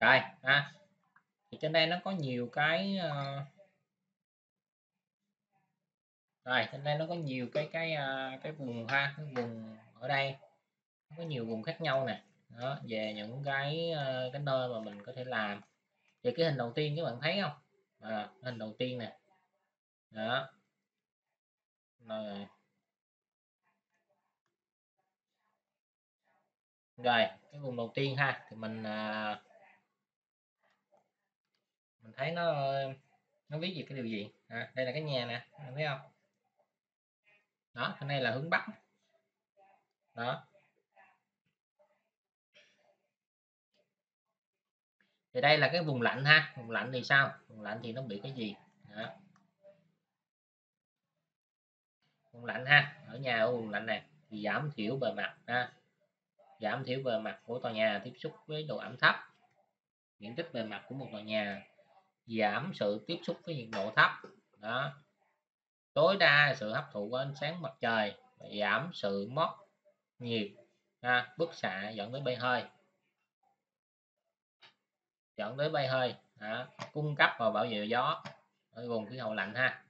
rồi ha. Thì trên đây nó có nhiều cái uh... rồi trên đây nó có nhiều cái cái uh, cái vùng ha cái vùng ở đây. Có nhiều vùng khác nhau nè. Đó về những cái uh, cái nơi mà mình có thể làm. Thì cái hình đầu tiên các bạn thấy không? À, hình đầu tiên nè. Đó. Rồi. Rồi cái vùng đầu tiên ha thì mình à, mình thấy nó nó viết gì cái điều gì. À, đây là cái nhà nè thấy không? Đó cái này là hướng bắc. Đó. Thì đây là cái vùng lạnh ha. Vùng lạnh thì sao? Vùng lạnh thì nó bị cái gì? Đó. vùng lạnh ha. Ở nhà ở vùng lạnh này. Thì giảm thiểu bề mặt ha. Giảm thiểu bề mặt của tòa nhà tiếp xúc với độ ẩm thấp. Diện tích bề mặt của một tòa nhà giảm sự tiếp xúc với nhiệt độ thấp. Đó. Tối đa sự hấp thụ của ánh sáng mặt trời và giảm sự mất nhiệt ha, bức xạ dẫn tới bay hơi. Dẫn tới bay hơi đó. cung cấp và bảo vệ gió ở vùng khí hậu lạnh ha.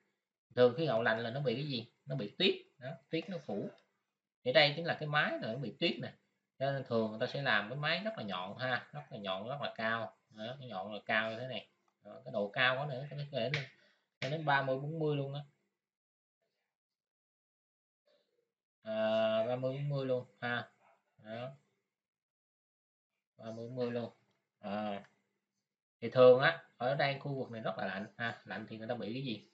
Thường khí hậu lạnh là nó bị cái gì? Nó bị tuyết đó. tuyết nó phủ. Thì đây chính là cái máy nó bị tuyết nè cho nên thường người ta sẽ làm cái máy rất là nhọn ha rất là nhọn rất là cao đó, cái nhọn là cao như thế này đó, cái độ cao có nữa có thể lên lên đến 30 40 luôn đó à, 30 40 luôn ha. Đó. 30 40 luôn. À. thì thường á ở đây khu vực này rất là lạnh ha. Lạnh thì người ta bị cái gì?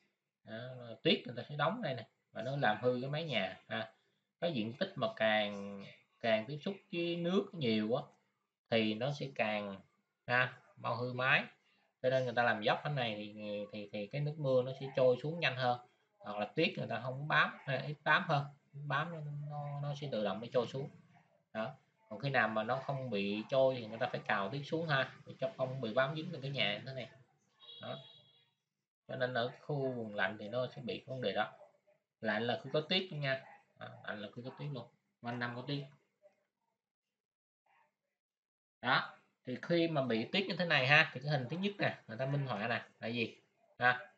Đó, tuyết người ta sẽ đóng đây nè và nó làm hư cái mái nhà ha. Cái diện tích mà càng càng tiếp xúc với nước nhiều á thì nó sẽ càng ha mau hư mái cho nên người ta làm dốc thế này thì thì thì cái nước mưa nó sẽ trôi xuống nhanh hơn. Hoặc là tuyết người ta không bám ít bám hơn bám nó, nó, nó sẽ tự động nó trôi xuống. Đó. Còn khi nào mà nó không bị trôi thì người ta phải cào tuyết xuống ha để cho không bị bám dính lên cái nhà thế này. Đó. Cho nên ở khu vùng lạnh thì nó sẽ bị vấn đề đó. Lạnh là khi có tuyết nha. Đó, lạnh là khi có tuyết luôn. Quanh năm có tuyết. Đó thì khi mà bị tuyết như thế này ha, thì cái hình thứ nhất nè, người ta minh họa nè, là gì? Ha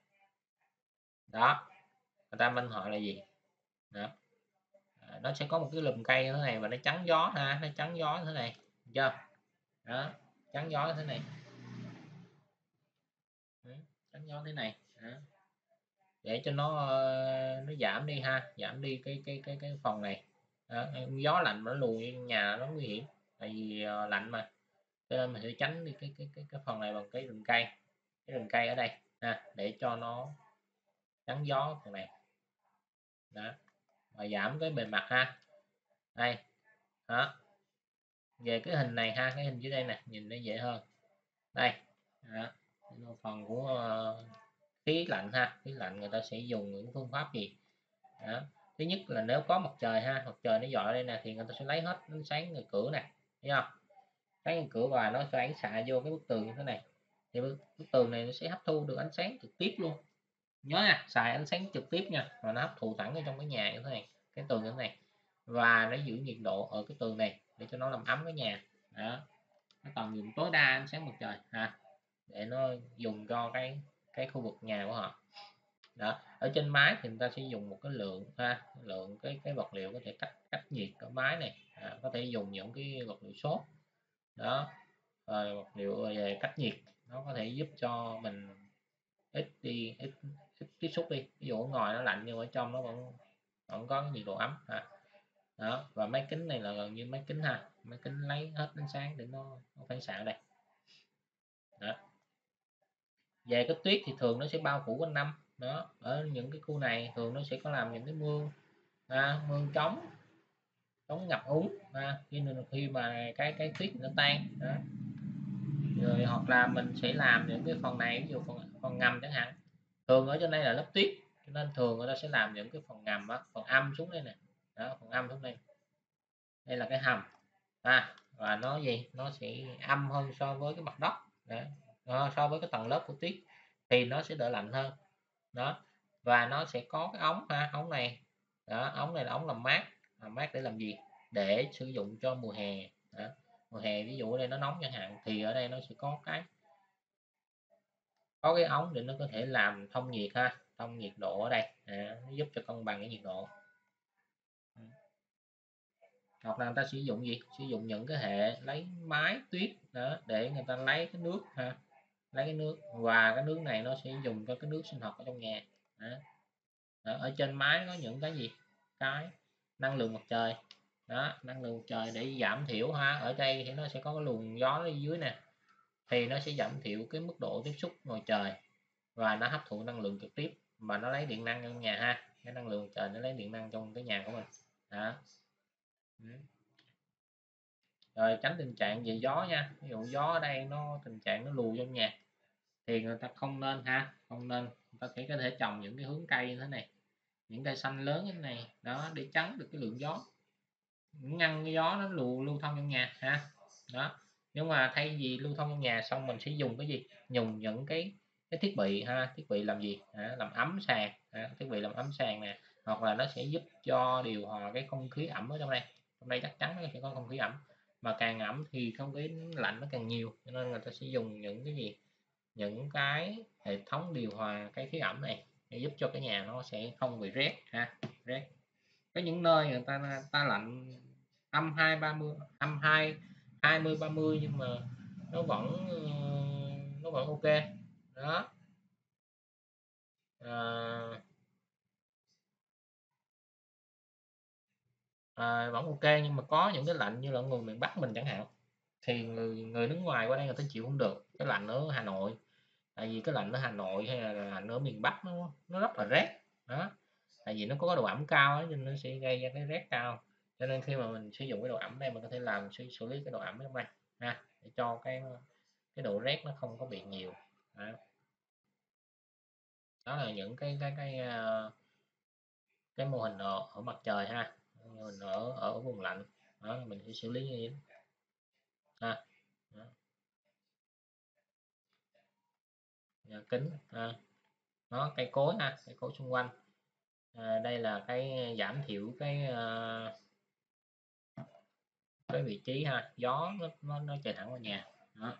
đó. Người ta minh họa là gì? Đó. À, nó sẽ có một cái lùm cây như thế này và nó chắn gió ha, nó chắn gió như thế này Được chưa? Đó, chắn gió như thế này. Chắn gió thế này, đó. để cho nó ờ, nó giảm đi ha, giảm đi cái cái cái cái phòng này. Đó. gió lạnh nó lùi nhà nó nguy hiểm, tại vì ờ, lạnh mà cho nên mình sẽ tránh đi cái cái cái, cái phần này bằng cái rừng cây. Cái rừng cây ở đây ha để cho nó chắn gió phần này. Đó và giảm cái bề mặt ha. Đây đó. Về cái hình này ha cái hình dưới đây nè nhìn nó dễ hơn. Đây đó. phần của uh, khí lạnh ha khí lạnh người ta sẽ dùng những phương pháp gì? Đó. thứ nhất là nếu có mặt trời ha mặt trời nó dọi đây nè thì người ta sẽ lấy hết ánh sáng người cửa nè thấy không? Cái cửa và nó cho ánh xạ vô cái bức tường như thế này. Thì bức, bức tường này nó sẽ hấp thu được ánh sáng trực tiếp luôn. Nhớ nha xài ánh sáng trực tiếp nha và nó hấp thụ thẳng ở trong cái nhà như thế này cái tường như thế này. Và nó giữ nhiệt độ ở cái tường này để cho nó làm ấm cái nhà. Đó. Nó tận dụng tối đa ánh sáng mặt trời ha. Để nó dùng cho cái cái khu vực nhà của họ. Đó. Ở trên mái thì người ta sẽ dùng một cái lượng ha lượng cái cái vật liệu có thể cách cách nhiệt ở mái này. À, có thể dùng những cái vật liệu sốt đó. Rồi vật liệu về cách nhiệt nó có thể giúp cho mình ít đi ít, ít tiếp xúc đi. Ví dụ ở ngoài nó lạnh nhưng ở trong nó vẫn vẫn có cái nhiệt độ ấm ha. Đó. Và máy kính này là gần như máy kính ha. Máy kính lấy hết ánh sáng để nó, nó phản xạ đây. Đó. Về cái tuyết thì thường nó sẽ bao phủ quanh năm. Đó. Ở những cái khu này thường nó sẽ có làm những cái mương à, mương trống chống ngập úng à, khi khi mà cái cái tuyết nó tan đó. Rồi hoặc là mình sẽ làm những cái phần này ví dụ phần, phần ngầm chẳng hạn. Thường ở trên đây là lớp tuyết cho nên thường người ta sẽ làm những cái phần ngầm á phần âm xuống đây nè. Đó phần âm xuống đây. Đây là cái hầm à, và nó gì? Nó sẽ âm hơn so với cái mặt đất đó. Đó, so với cái tầng lớp của tuyết thì nó sẽ đỡ lạnh hơn đó. Và nó sẽ có cái ống ha ống này. Đó ống này là ống làm mát à, mát để làm gì để sử dụng cho mùa hè. Đó. mùa hè ví dụ ở đây nó nóng chẳng hạn thì ở đây nó sẽ có cái có cái ống để nó có thể làm thông nhiệt ha thông nhiệt độ ở đây. À, nó giúp cho cân bằng cái nhiệt độ. Hoặc là người ta sử dụng gì? Sử dụng những cái hệ lấy máy tuyết đó để người ta lấy cái nước ha lấy cái nước và cái nước này nó sẽ dùng cho cái nước sinh hoạt ở trong nhà. Đó. Đó, ở trên máy có những cái gì? Cái năng lượng mặt trời. Đó, năng lượng mặt trời để giảm thiểu ha. Ở đây thì nó sẽ có cái luồng gió ở dưới nè. Thì nó sẽ giảm thiểu cái mức độ tiếp xúc ngoài trời và nó hấp thụ năng lượng trực tiếp mà nó lấy điện năng trong nhà ha. Cái năng lượng trời nó lấy điện năng trong cái nhà của mình. Đó. Ừ. Rồi tránh tình trạng về gió nha. Ví dụ gió ở đây nó, tình trạng nó lùi trong nhà thì người ta không nên ha. Không nên. Người ta có thể trồng những cái hướng cây như thế này những cây xanh lớn như thế này đó để chắn được cái lượng gió. Ngăn cái gió nó lưu lưu thông trong nhà ha. Đó nhưng mà thay vì lưu thông trong nhà xong mình sẽ dùng cái gì? Dùng những cái cái thiết bị ha thiết bị làm gì? À, làm ấm sàn à, thiết bị làm ấm sàn nè hoặc là nó sẽ giúp cho điều hòa cái không khí ẩm ở trong đây. Trong đây chắc chắn nó sẽ có không khí ẩm mà càng ẩm thì không khí lạnh nó càng nhiều cho nên người ta sẽ dùng những cái gì? Những cái hệ thống điều hòa cái khí ẩm này để giúp cho cái nhà nó sẽ không bị rét ha rét. Có những nơi người ta ta lạnh âm hai ba mươi âm hai hai mươi ba mươi nhưng mà nó vẫn ờ, nó vẫn ok. Đó. À, à, vẫn ok nhưng mà có những cái lạnh như là người miền Bắc mình chẳng hạn. Thì người người nước ngoài qua đây người ta chịu không được. Cái lạnh ở Hà Nội tại vì cái lạnh ở Hà Nội hay là lạnh ở miền Bắc nó nó rất là rét. Đó. Tại vì nó có độ ẩm cao ấy, nên nó sẽ gây ra cái rét cao. Cho nên khi mà mình sử dụng cái độ ẩm đây mình có thể làm xử, xử lý cái độ ẩm trong đây ha để cho cái cái độ rét nó không có bị nhiều. Đó, đó là những cái cái cái ờ, cái mô hình ở, ở mặt trời ha mô hình ở ở vùng lạnh. Đó mình sẽ xử lý như thế. Ha đó nhà kính ha. nó cây cối ha cây cối xung quanh à, đây là cái à, giảm thiểu cái à, cái vị trí ha gió nó nó, nó chạy thẳng vào nhà đó.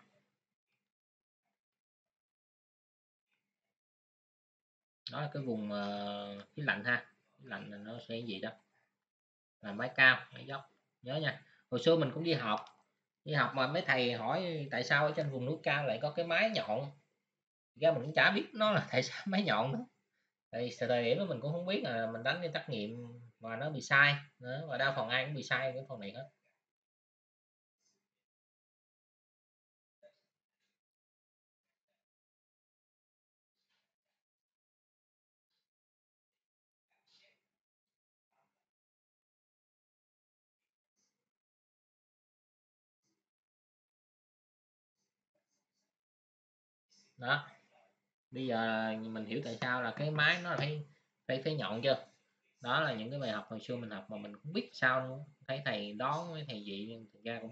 đó là cái vùng uh, khí lạnh ha khí lạnh nó sẽ gì đó là mái cao mái dốc nhớ nha hồi xưa mình cũng đi học đi học mà mấy thầy hỏi tại sao ở trên vùng núi cao lại có cái mái nhọn ra mình cũng chả biết nó là tại sao máy nhọn nữa. Tại thời điểm đó mình cũng không biết là mình đánh cái trắc nghiệm mà nó bị sai nữa, và đa phần ai cũng bị sai cái phần này hết. Đó bây giờ mình hiểu tại sao là cái máy nó phải phải phải nhọn chưa? Đó là những cái bài học hồi xưa mình học mà mình cũng biết sao luôn thấy thầy đón với thầy dị nhưng thực ra cũng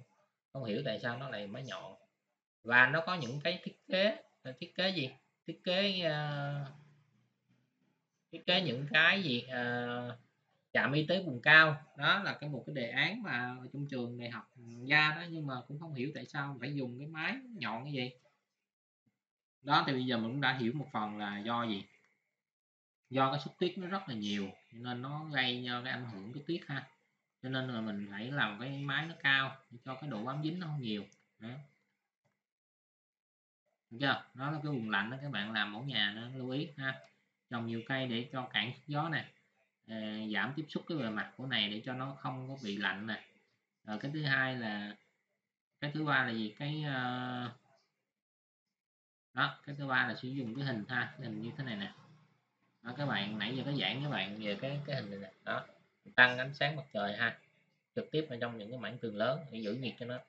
không hiểu tại sao nó lại máy nhọn. Và nó có những cái thiết kế thiết kế gì? Thiết kế uh, thiết kế những cái gì? Uh, trạm y tế vùng cao. Đó là cái một cái đề án mà trong trường đại học ra đó nhưng mà cũng không hiểu tại sao phải dùng cái máy nhọn như vậy đó thì bây giờ mình cũng đã hiểu một phần là do gì? Do cái xúc tuyết nó rất là nhiều nên nó gây cho cái ảnh hưởng cái tuyết ha. Cho nên là mình phải làm cái máy nó cao để cho cái độ bám dính nó không nhiều. Đó. Được chưa? Nó là cái vùng lạnh đó các bạn làm mẫu nhà nó lưu ý ha. Trồng nhiều cây để cho cản gió nè. À, giảm tiếp xúc cái bề mặt của này để cho nó không có bị lạnh nè. Rồi cái thứ hai là cái thứ ba là gì? Cái uh, đó cái thứ ba là sử dụng cái hình ha cái hình như thế này nè. Đó, các bạn nãy giờ có giảng các bạn về cái cái hình này nè. Đó tăng ánh sáng mặt trời ha. Trực tiếp ở trong những cái mảng tường lớn để giữ nhiệt cho nó.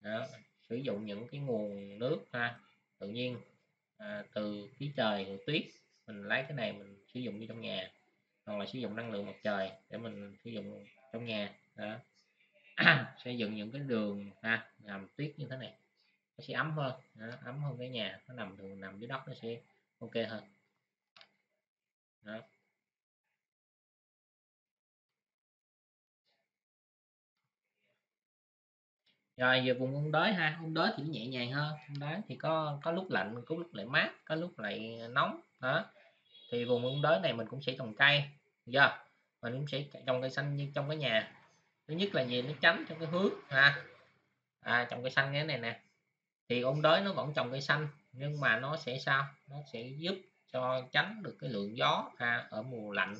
Đó. sử dụng những cái nguồn nước ha. Tự nhiên à, từ khí trời từ tuyết mình lấy cái này mình sử dụng như trong nhà. Hoặc là sử dụng năng lượng mặt trời để mình sử dụng trong nhà. Đó xây dựng những cái đường ha làm tuyết như thế này nó sẽ ấm hơn. Đó, ấm hơn cái nhà. Nó nằm thường nằm dưới đất nó sẽ ok hơn. Đó. rồi về vùng ung đới ha. Ung đới thì nó nhẹ nhàng hơn. Ung đới thì có có lúc lạnh có lúc lại mát có lúc lại nóng. Đó. Thì vùng ung đới này mình cũng sẽ trồng cây. Chưa mình cũng sẽ trồng cây xanh như trong cái nhà. Thứ nhất là gì nó tránh trong cái hướng ha. À, trồng cây xanh cái này nè thì ôn đới nó vẫn trồng cây xanh nhưng mà nó sẽ sao? Nó sẽ giúp cho tránh được cái lượng gió ha, ở mùa lạnh.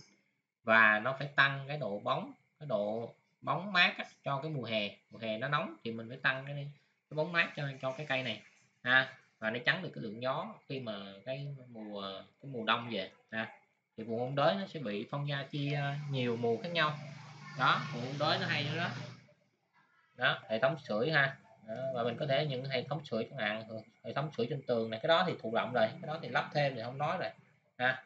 Và nó phải tăng cái độ bóng cái độ bóng mát cho cái mùa hè. Mùa hè nó nóng thì mình phải tăng cái, cái bóng mát cho cho cái cây này ha. Và nó tránh được cái lượng gió khi mà cái mùa cái mùa đông về ha. Thì vùng ôn đới nó sẽ bị phong gia chia nhiều mùa khác nhau. Đó vùng ôn đới nó hay nữa đó. Đó hệ thống sưởi ha đó, và mình có thể những hệ thống sưởi chẳng hạn ừ, hệ thống sưởi trên tường này cái đó thì thụ động rồi cái đó thì lắp thêm thì không nói rồi ha.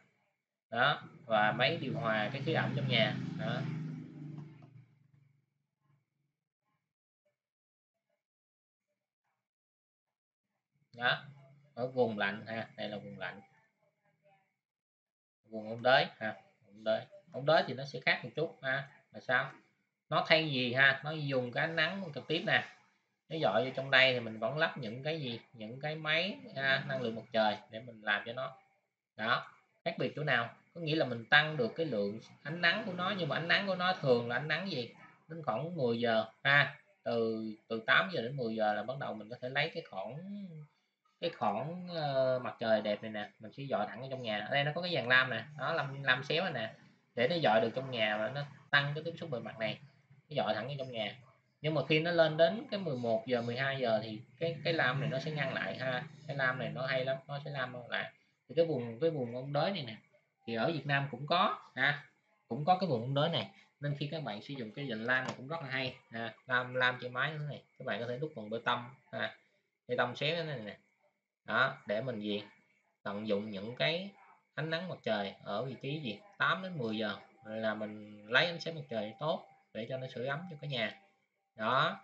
Đó và máy điều hòa cái khí ẩm trong nhà đó. Đó ở vùng lạnh ha đây là vùng lạnh. Vùng ôn đới ha ôn đới. Ôn đới thì nó sẽ khác một chút ha là sao? Nó thay gì ha? Nó dùng cái ánh nắng trực tiếp nè nó dọi vô trong đây thì mình vẫn lắp những cái gì những cái máy ha, năng lượng mặt trời để mình làm cho nó. Đó khác biệt chỗ nào? Có nghĩa là mình tăng được cái lượng ánh nắng của nó nhưng mà ánh nắng của nó thường là ánh nắng gì? Đến khoảng 10 giờ ha. Từ từ 8 giờ đến 10 giờ là bắt đầu mình có thể lấy cái khoảng cái khoảng uh, mặt trời đẹp này nè mình sẽ dọi thẳng ở trong nhà. Ở đây nó có cái dàn lam nè nó làm lam xéo này nè. Để nó dọi được trong nhà và nó tăng cái tiếp xúc bề mặt này nó dọi thẳng ở trong nhà nhưng mà khi nó lên đến cái 11 giờ 12 giờ thì cái cái lam này nó sẽ ngăn lại ha. Cái lam này nó hay lắm, nó sẽ lam lại. Thì cái vùng cái vùng ống đới này nè, thì ở Việt Nam cũng có, ha. Cũng có cái vùng ống đới này. Nên khi các bạn sử dụng cái dành lam này cũng rất là hay, ha. lam lam trên máy thế này, các bạn có thể đúc bằng bê tông, ha. Bê tông xé thế này nè. Đó, để mình gì? Tận dụng những cái ánh nắng mặt trời ở vị trí gì? 8 đến 10 giờ là mình lấy ánh sáng mặt trời tốt để cho nó sưởi ấm cho cái nhà đó.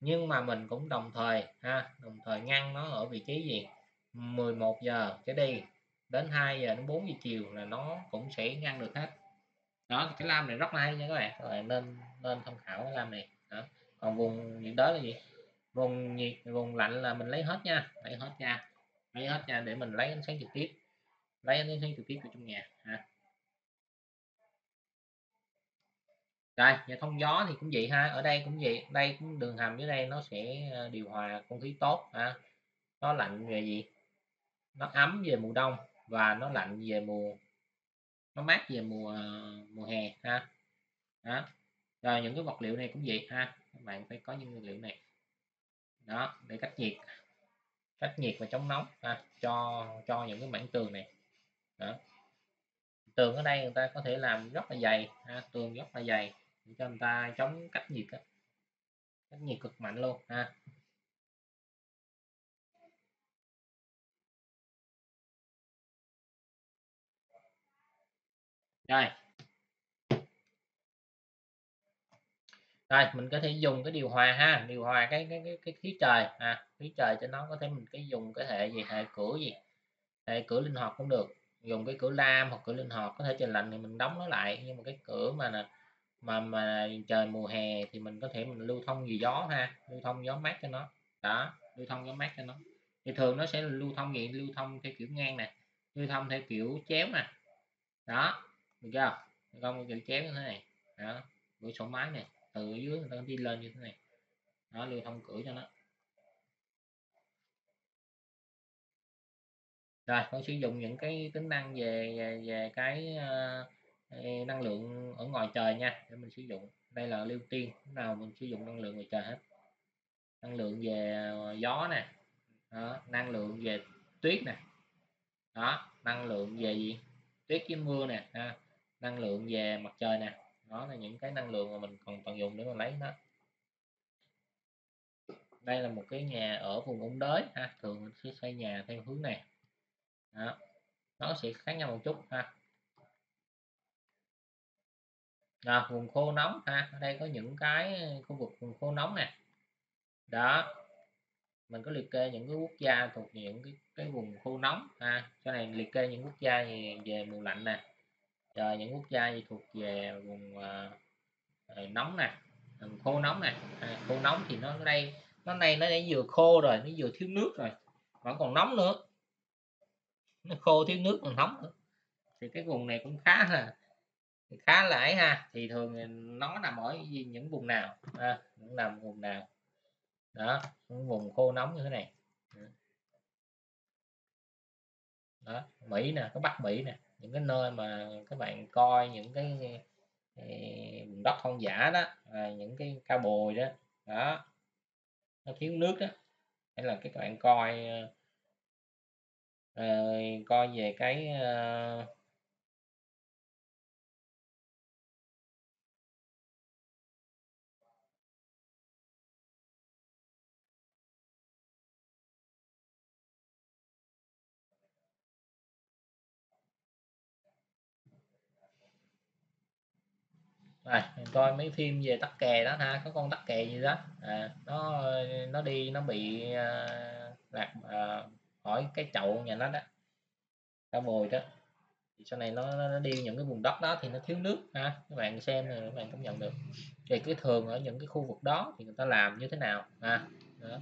Nhưng mà mình cũng đồng thời, ha, đồng thời ngăn nó ở vị trí gì? 11 giờ trở đi, đến 2 giờ, đến 4 giờ chiều là nó cũng sẽ ngăn được hết. Đó, cái lam này rất là hay nha các bạn. Các bạn nên nên tham khảo cái lam này. Đó. Còn vùng nhiệt đới là gì? Vùng nhiệt, vùng lạnh là mình lấy hết nha, lấy hết nha, lấy hết nha để mình lấy ánh sáng trực tiếp, lấy ánh sáng trực tiếp vào trong nhà, ha. Rồi nhà thông gió thì cũng vậy ha ở đây cũng vậy đây cũng đường hầm dưới đây nó sẽ ờ, điều hòa không khí tốt ha. Nó lạnh về gì? Nó ấm về mùa đông và nó lạnh về mùa nó mát về mùa mùa hè ha. Đó rồi những cái vật liệu này cũng vậy ha. Các bạn phải có những vật liệu này. Đó để cách nhiệt cách nhiệt và chống nóng ha, cho cho những cái mảng tường này. Đó. Tường ở đây người ta có thể làm rất là dày ha, tường rất là dày để cho người ta chống cách nhiệt cách nhiệt cực mạnh luôn ha. Rồi rồi mình có thể dùng cái điều hòa ha điều hòa cái cái cái, cái khí trời à khí trời cho nó có thể mình cái dùng cái hệ gì hệ cửa gì hệ cửa linh hoạt cũng được. Dùng cái cửa lam hoặc cửa linh hoạt có thể trời lạnh thì mình đóng nó lại nhưng mà cái cửa mà mà mà trời mùa hè thì mình có thể mình lưu thông gì gió ha lưu thông gió mát cho nó. Đó lưu thông gió mát cho nó. Thì thường nó sẽ lưu thông gì lưu thông theo kiểu ngang nè lưu thông theo kiểu chéo nè. Đó được chưa? Không kiểu chéo như thế này. Đó cửa sổ máy này từ dưới người ta đi lên như thế này. Đó lưu thông cửa cho nó. Rồi con sử dụng những cái tính năng về về, về cái uh, năng lượng ở ngoài trời nha để mình sử dụng đây là lưu tiên nào mình sử dụng năng lượng ngoài trời hết năng lượng về ờ, gió nè đó, năng lượng về tuyết nè đó năng lượng về gì tuyết với mưa nè ha. năng lượng về mặt trời nè đó là những cái năng lượng mà mình còn tận dụng để mà lấy nó đây là một cái nhà ở vùng ôn đới ha thường mình sẽ xây nhà theo hướng này đó. nó sẽ khác nhau một chút ha là vùng khô nóng ha ở đây có những cái khu vực vùng khô nóng nè. Đó mình có liệt kê những cái quốc gia thuộc những cái cái vùng khô nóng ha. Sau này liệt kê những quốc gia về, về mùa lạnh nè. Rồi những quốc gia gì thuộc về vùng uh, nóng nè khô nóng nè. À, khô nóng thì nó ở đây nó này nó đã vừa khô rồi nó vừa thiếu nước rồi vẫn còn nóng nữa. Nó khô thiếu nước còn nóng nữa. Thì cái vùng này cũng khá là khá là ấy ha. Thì thường nó nằm ở những vùng nào? À, những nằm vùng nào? Đó những vùng khô nóng như thế này. Đó. Mỹ nè có Bắc Mỹ nè. Những cái nơi mà các bạn coi những cái ờ, vùng đất hoang dã đó à, những cái cao bồi đó. Đó. Nó thiếu nước đó. Hay là các bạn coi uh, coi về cái uh, rồi mình coi mấy phim về tắc kè đó ha có con tắc kè gì đó. À, nó nó đi nó bị à, lạc à, khỏi cái chậu nhà nó đó cá bồi đó. Thì sau này nó, nó đi những cái vùng đất đó thì nó thiếu nước ha các bạn xem rồi các bạn cũng nhận được. Thì cái thường ở những cái khu vực đó thì người ta làm như thế nào? Ha đó.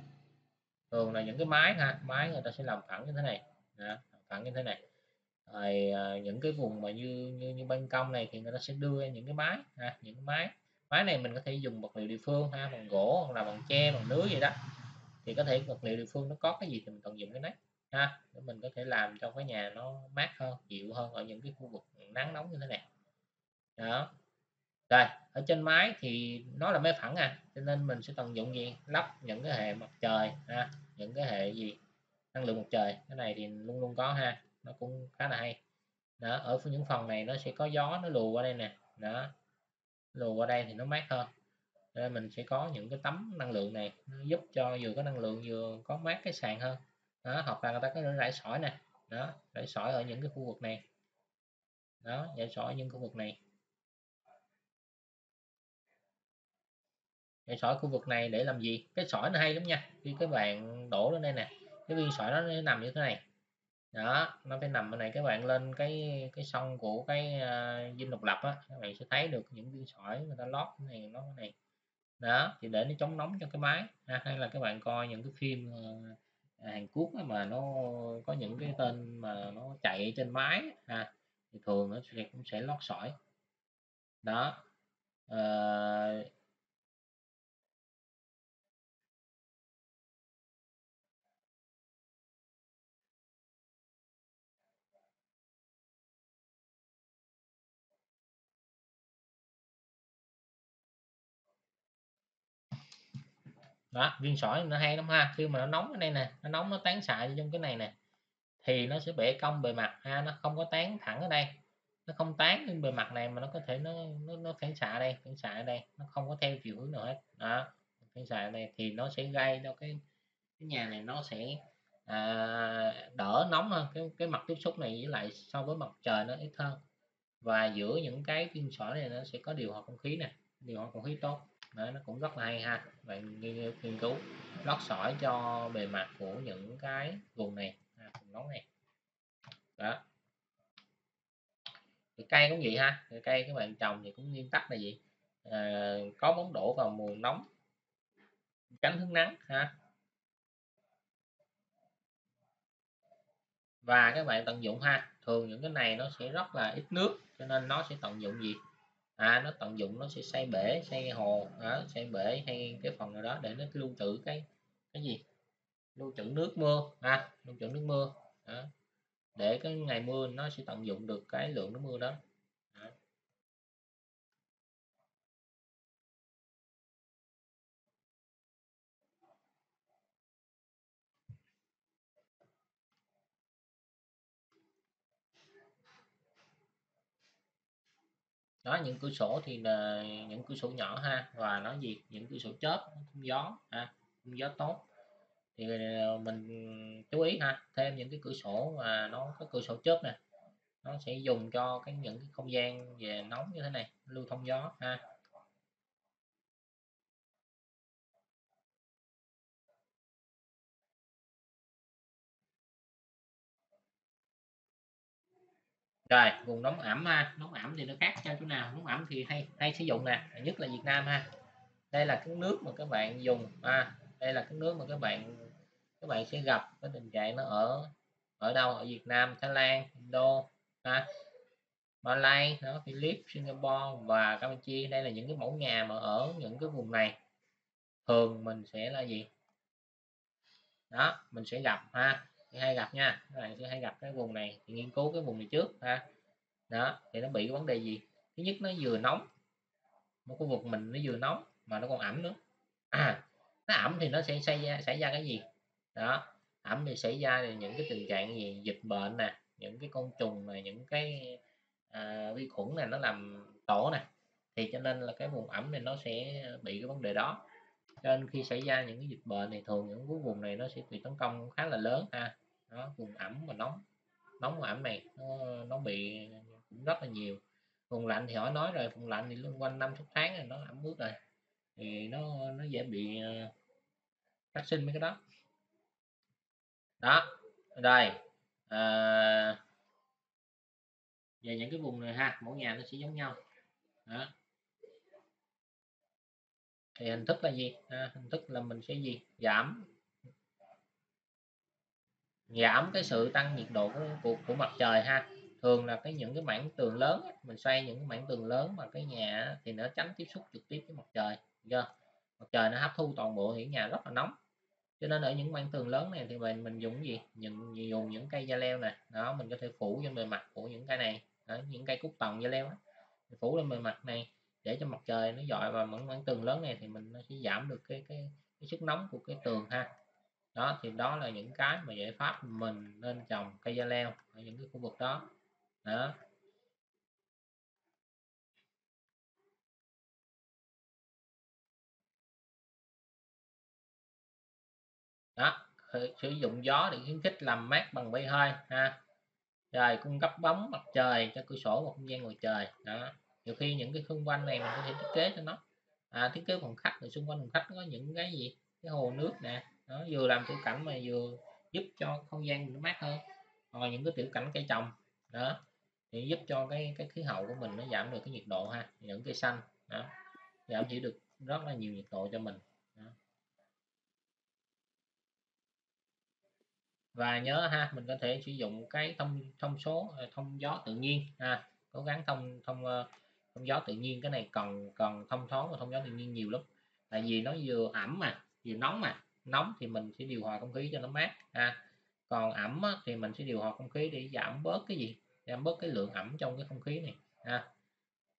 thường là những cái máy ha máy người ta sẽ làm phẳng như thế này đó, phẳng như thế này rồi à, những cái vùng mà như như như ban công này thì người ta sẽ đưa những cái mái, ha, những cái mái mái này mình có thể dùng vật liệu địa phương ha bằng gỗ hoặc là bằng tre bằng nứa gì đó. Thì có thể vật liệu địa phương nó có cái gì thì mình tận dụng cái đấy ha để mình có thể làm cho cái nhà nó mát hơn dịu hơn ở những cái khu vực nắng nóng như thế này. Đó. Rồi ở trên máy thì nó là máy phẳng à cho nên mình sẽ tận dụng gì? Lắp những cái hệ mặt trời ha những cái hệ gì? Năng lượng mặt trời. Cái này thì luôn luôn có ha nó cũng khá là hay. Đó, ở những phần này nó sẽ có gió, nó lùa qua đây nè. Đó, lùa qua đây thì nó mát hơn. Nên mình sẽ có những cái tấm năng lượng này, nó giúp cho vừa có năng lượng vừa có mát cái sàn hơn. Đó, hoặc là người ta có thể rải sỏi nè. Đó, rải sỏi ở những cái khu vực này. Đó, rải sỏi ở những khu vực này. Rải sỏi khu vực này để làm gì? Cái sỏi nó hay lắm nha. Khi các bạn đổ lên đây nè, cái viên sỏi nó nằm như thế này đó nó phải nằm bên này. Các bạn lên cái cái sông của cái à, uh, dinh độc lập á các bạn sẽ thấy được những viên sỏi người ta lót cái này nó này. Đó thì để nó chống nóng cho cái máy. Ha. hay là các bạn coi những cái phim uh, Hàn Quốc mà nó có những cái tên mà nó chạy trên máy ha thì thường nó sẽ cũng sẽ lót sỏi. Đó uh, đó viên sỏi nó hay lắm ha. Khi mà nó nóng ở đây nè nó nóng nó tán xạ trong cái này nè thì nó sẽ bể cong bề mặt ha nó không có tán thẳng ở đây. Nó không tán lên bề mặt này mà nó có thể nó nó, nó phản xạ đây phản xạ ở đây. Nó không có theo chiều hướng nào hết. Đó phản xạ ở đây thì nó sẽ gây cho cái cái nhà này nó sẽ à, đỡ nóng hơn cái cái mặt tiếp xúc này với lại so với mặt trời nó ít hơn. Và giữa những cái viên sỏi này nó sẽ có điều hòa không khí nè điều hòa không khí tốt. Đấy, nó cũng rất là hay ha. Bạn nghiên, nghiên cứu lót sỏi cho bề mặt của những cái vùng này. À, vùng nóng này. Đó. Thì cây cũng vậy ha. Thì cây các bạn trồng thì cũng nguyên tắc là gì? À, có bóng đổ vào mùa nóng. Tránh hướng nắng ha. Và các bạn tận dụng ha. Thường những cái này nó sẽ rất là ít nước cho nên nó sẽ tận dụng gì? À, nó tận dụng nó sẽ xây bể xây hồ đó, xây bể hay cái phần nào đó để nó lưu trữ cái cái gì lưu trữ nước mưa ha lưu trữ nước mưa à, để cái ngày mưa nó sẽ tận dụng được cái lượng nước mưa đó. Đó, những cửa sổ thì là những cửa sổ nhỏ ha, và nó gì, những cửa sổ chớp thông gió, ha thông gió tốt. Thì ờ, mình chú ý ha, thêm những cái cửa sổ mà nó có cửa sổ chớp nè, nó sẽ dùng cho cái những cái không gian về nóng như thế này, lưu thông gió ha. Rồi, vùng nóng ẩm ha. Nóng ẩm thì nó khác cho chỗ nào? Nóng ẩm thì hay hay sử dụng nè, nhất là Việt Nam ha. Đây là cái nước mà các bạn dùng, ha. Đây là cái nước mà các bạn các bạn sẽ gặp cái tình trạng nó ở ở đâu? Ở Việt Nam, Thái Lan, Indo, ha. Malay Philippines Singapore và Campuchia. Đây là những cái mẫu nhà mà ở những cái vùng này. Thường mình sẽ là gì? Đó, mình sẽ gặp ha hay gặp nha. Các bạn sẽ hay gặp cái vùng này thì nghiên cứu cái vùng này trước ha. Đó thì nó bị cái vấn đề gì? Thứ nhất nó vừa nóng một khu vực mình nó vừa nóng mà nó còn ẩm nữa. À, nó ẩm thì nó sẽ xảy ra xảy ra cái gì? Đó ẩm thì xảy ra thì những cái tình trạng gì? Dịch bệnh nè những cái côn trùng này những cái à, vi khuẩn này nó làm tổ nè. Thì cho nên là cái vùng ẩm này nó sẽ bị cái vấn đề đó. Cho nên khi xảy ra những cái dịch bệnh thì thường những cái vùng này nó sẽ bị tấn công khá là lớn ha đó vùng ẩm và nóng. Nóng và ẩm này nó, nó bị cũng rất là nhiều. Vùng lạnh thì họ nói rồi vùng lạnh thì luôn quanh năm sáu tháng rồi nó ẩm ướt rồi. Thì nó nó dễ bị ờ, phát sinh mấy cái đó. Đó đây à, ờ, về những cái vùng này ha mỗi nhà nó sẽ giống nhau. Đó. Thì hình thức là gì? À, hình thức là mình sẽ gì? Giảm giảm cái sự tăng nhiệt độ của, của, của mặt trời ha. Thường là cái những cái mảng tường lớn mình xoay những cái mảng tường lớn mà cái nhà thì nó tránh tiếp xúc trực tiếp với mặt trời chưa? Mặt trời nó hấp thu toàn bộ thì nhà rất là nóng. Cho nên ở những mảng tường lớn này thì mình mình dùng gì? Dùng dùng những cây da leo này đó mình có thể phủ trên bề mặt của những cây này. Đó, những cây cúc tòng da leo đó. phủ lên bề mặt này để cho mặt trời nó dọi vào mảng mảng tường lớn này thì mình nó sẽ giảm được cái cái, cái sức nóng của cái tường ha đó thì đó là những cái mà giải pháp mình nên trồng cây da leo ở những cái khu vực đó. Đó. Đó sử dụng gió để khuyến khích làm mát bằng bay hơi ha. Rồi cung cấp bóng mặt trời cho cửa sổ và không gian ngoài trời. Đó. Nhiều khi những cái xung quanh này mình có thể thiết kế cho nó. À, thiết kế phòng khách rồi xung quanh phòng khách có những cái gì? Cái hồ nước nè nó vừa làm tiểu cảnh mà vừa giúp cho không gian nó mát hơn. Hoặc những cái tiểu cảnh cây trồng. Đó, thì giúp cho cái cái khí hậu của mình nó giảm được cái nhiệt độ ha, những cây xanh. Đó, giảm chỉ được rất là nhiều nhiệt độ cho mình. Đó. và nhớ ha, mình có thể sử dụng cái thông thông số à, thông gió tự nhiên. Ha cố gắng thông thông ờ, thông gió tự nhiên. Cái này cần cần thông thoáng và thông gió tự nhiên nhiều lắm. Tại vì nó vừa ẩm mà, vừa nóng mà nóng thì mình sẽ điều hòa không khí cho nó mát ha. Còn ẩm á, thì mình sẽ điều hòa không khí để giảm bớt cái gì? Giảm bớt cái lượng ẩm trong cái không khí này ha.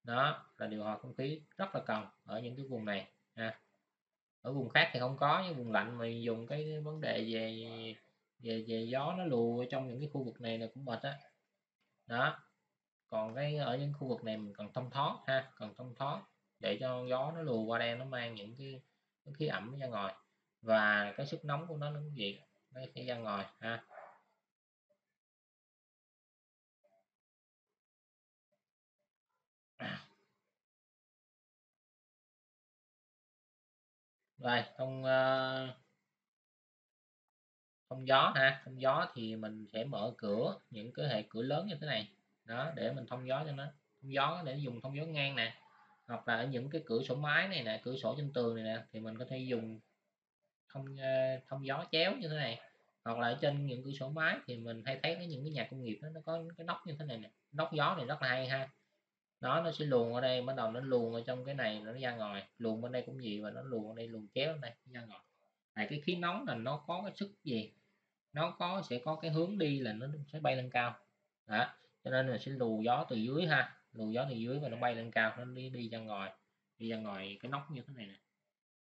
Đó là điều hòa không khí rất là cần ở những cái vùng này ha. Ở vùng khác thì không có những vùng lạnh mà dùng cái vấn đề về về về gió nó lùa trong những cái khu vực này là cũng mệt á. Đó. đó. Còn cái ở những khu vực này mình cần thông thoáng ha cần thông thoáng để cho gió nó lùa qua đây nó mang những cái, cái khí ẩm ra ngoài và cái sức nóng của nó nó gì nó sẽ ra ngoài ha. Rồi thông uh, ờ, thông gió ha thông gió thì mình sẽ mở cửa những cái hệ cửa lớn như thế này. Đó để mình thông gió cho nó thông gió để dùng thông gió ngang nè. Hoặc là ở những cái cửa sổ mái này nè cửa sổ trên tường này nè thì mình có thể dùng thông thông ờ, gió chéo như thế này. Hoặc là ở trên những cửa sổ mái thì mình hay thấy cái những cái nhà công nghiệp đó, nó có cái nóc như thế này nè. Nóc gió này rất là hay ha. Đó nó sẽ luồn ở đây bắt đầu nó luồn ở trong cái này nó ra ngoài. Luồn bên đây cũng gì và nó luồn ở đây luồn kéo ở đây ra ngoài. Này cái khí nóng là nó có cái sức gì? Nó có sẽ có cái hướng đi là nó sẽ bay lên cao. Đó cho nên là sẽ lù gió từ dưới ha. Lù gió từ dưới và nó bay lên cao nó đi đi ra ngoài. Đi ra ngoài cái nóc như thế này nè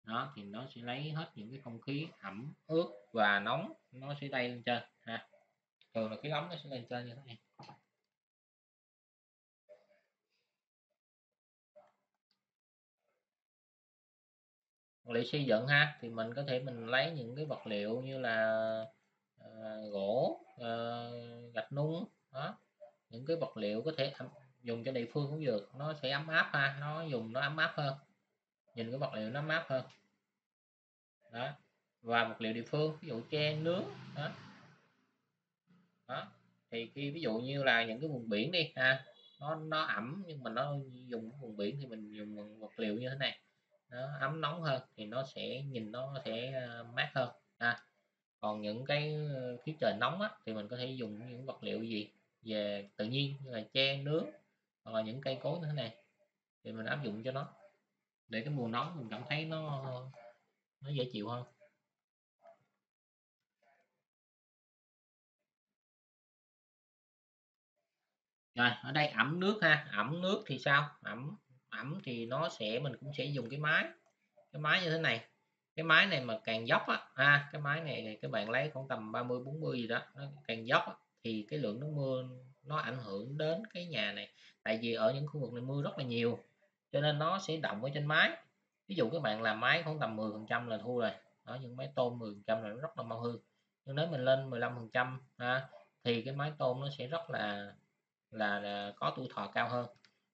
đó thì nó sẽ lấy hết những cái không khí ẩm ướt và nóng nó sẽ bay lên trên ha. Thường là cái nóng nó sẽ lên trên như thế này. Vật liệu xây dựng ha thì mình có thể mình lấy những cái vật liệu như là uh, gỗ uh, gạch nung đó. Những cái vật liệu có thể dùng cho địa phương cũng được nó sẽ ấm áp ha nó dùng nó ấm áp hơn nhìn cái vật liệu nó mát hơn. Đó. Và vật liệu địa phương ví dụ tre nướng đó. Đó. Thì khi ví dụ như là những cái vùng biển đi ha nó nó ẩm nhưng mà nó dùng vùng biển thì mình dùng vật liệu như thế này. Nó ấm nóng hơn thì nó sẽ nhìn nó sẽ ờ, mát hơn ha. Còn những cái ờ, khí trời nóng á, thì mình có thể dùng những vật liệu gì? Về tự nhiên như là tre nướng hoặc là những cây cối như thế này. Thì mình áp dụng cho nó để cái mùa nóng mình cảm thấy nó nó dễ chịu hơn. Rồi ở đây ẩm nước ha ẩm nước thì sao? Ẩm ẩm thì nó sẽ mình cũng sẽ dùng cái máy cái máy như thế này. Cái máy này mà càng dốc á ha cái máy này các bạn lấy khoảng tầm 30 40 gì đó nó càng dốc á, thì cái lượng nước mưa nó ảnh hưởng đến cái nhà này. Tại vì ở những khu vực này mưa rất là nhiều cho nên nó sẽ động ở trên máy. Ví dụ các bạn làm máy khoảng tầm 10 phần trăm là thua rồi. Đó những máy tôm 10 trăm là nó rất là mau hư. Nhưng nếu mình lên 15 phần trăm thì cái máy tôm nó sẽ rất là, là là có tuổi thọ cao hơn.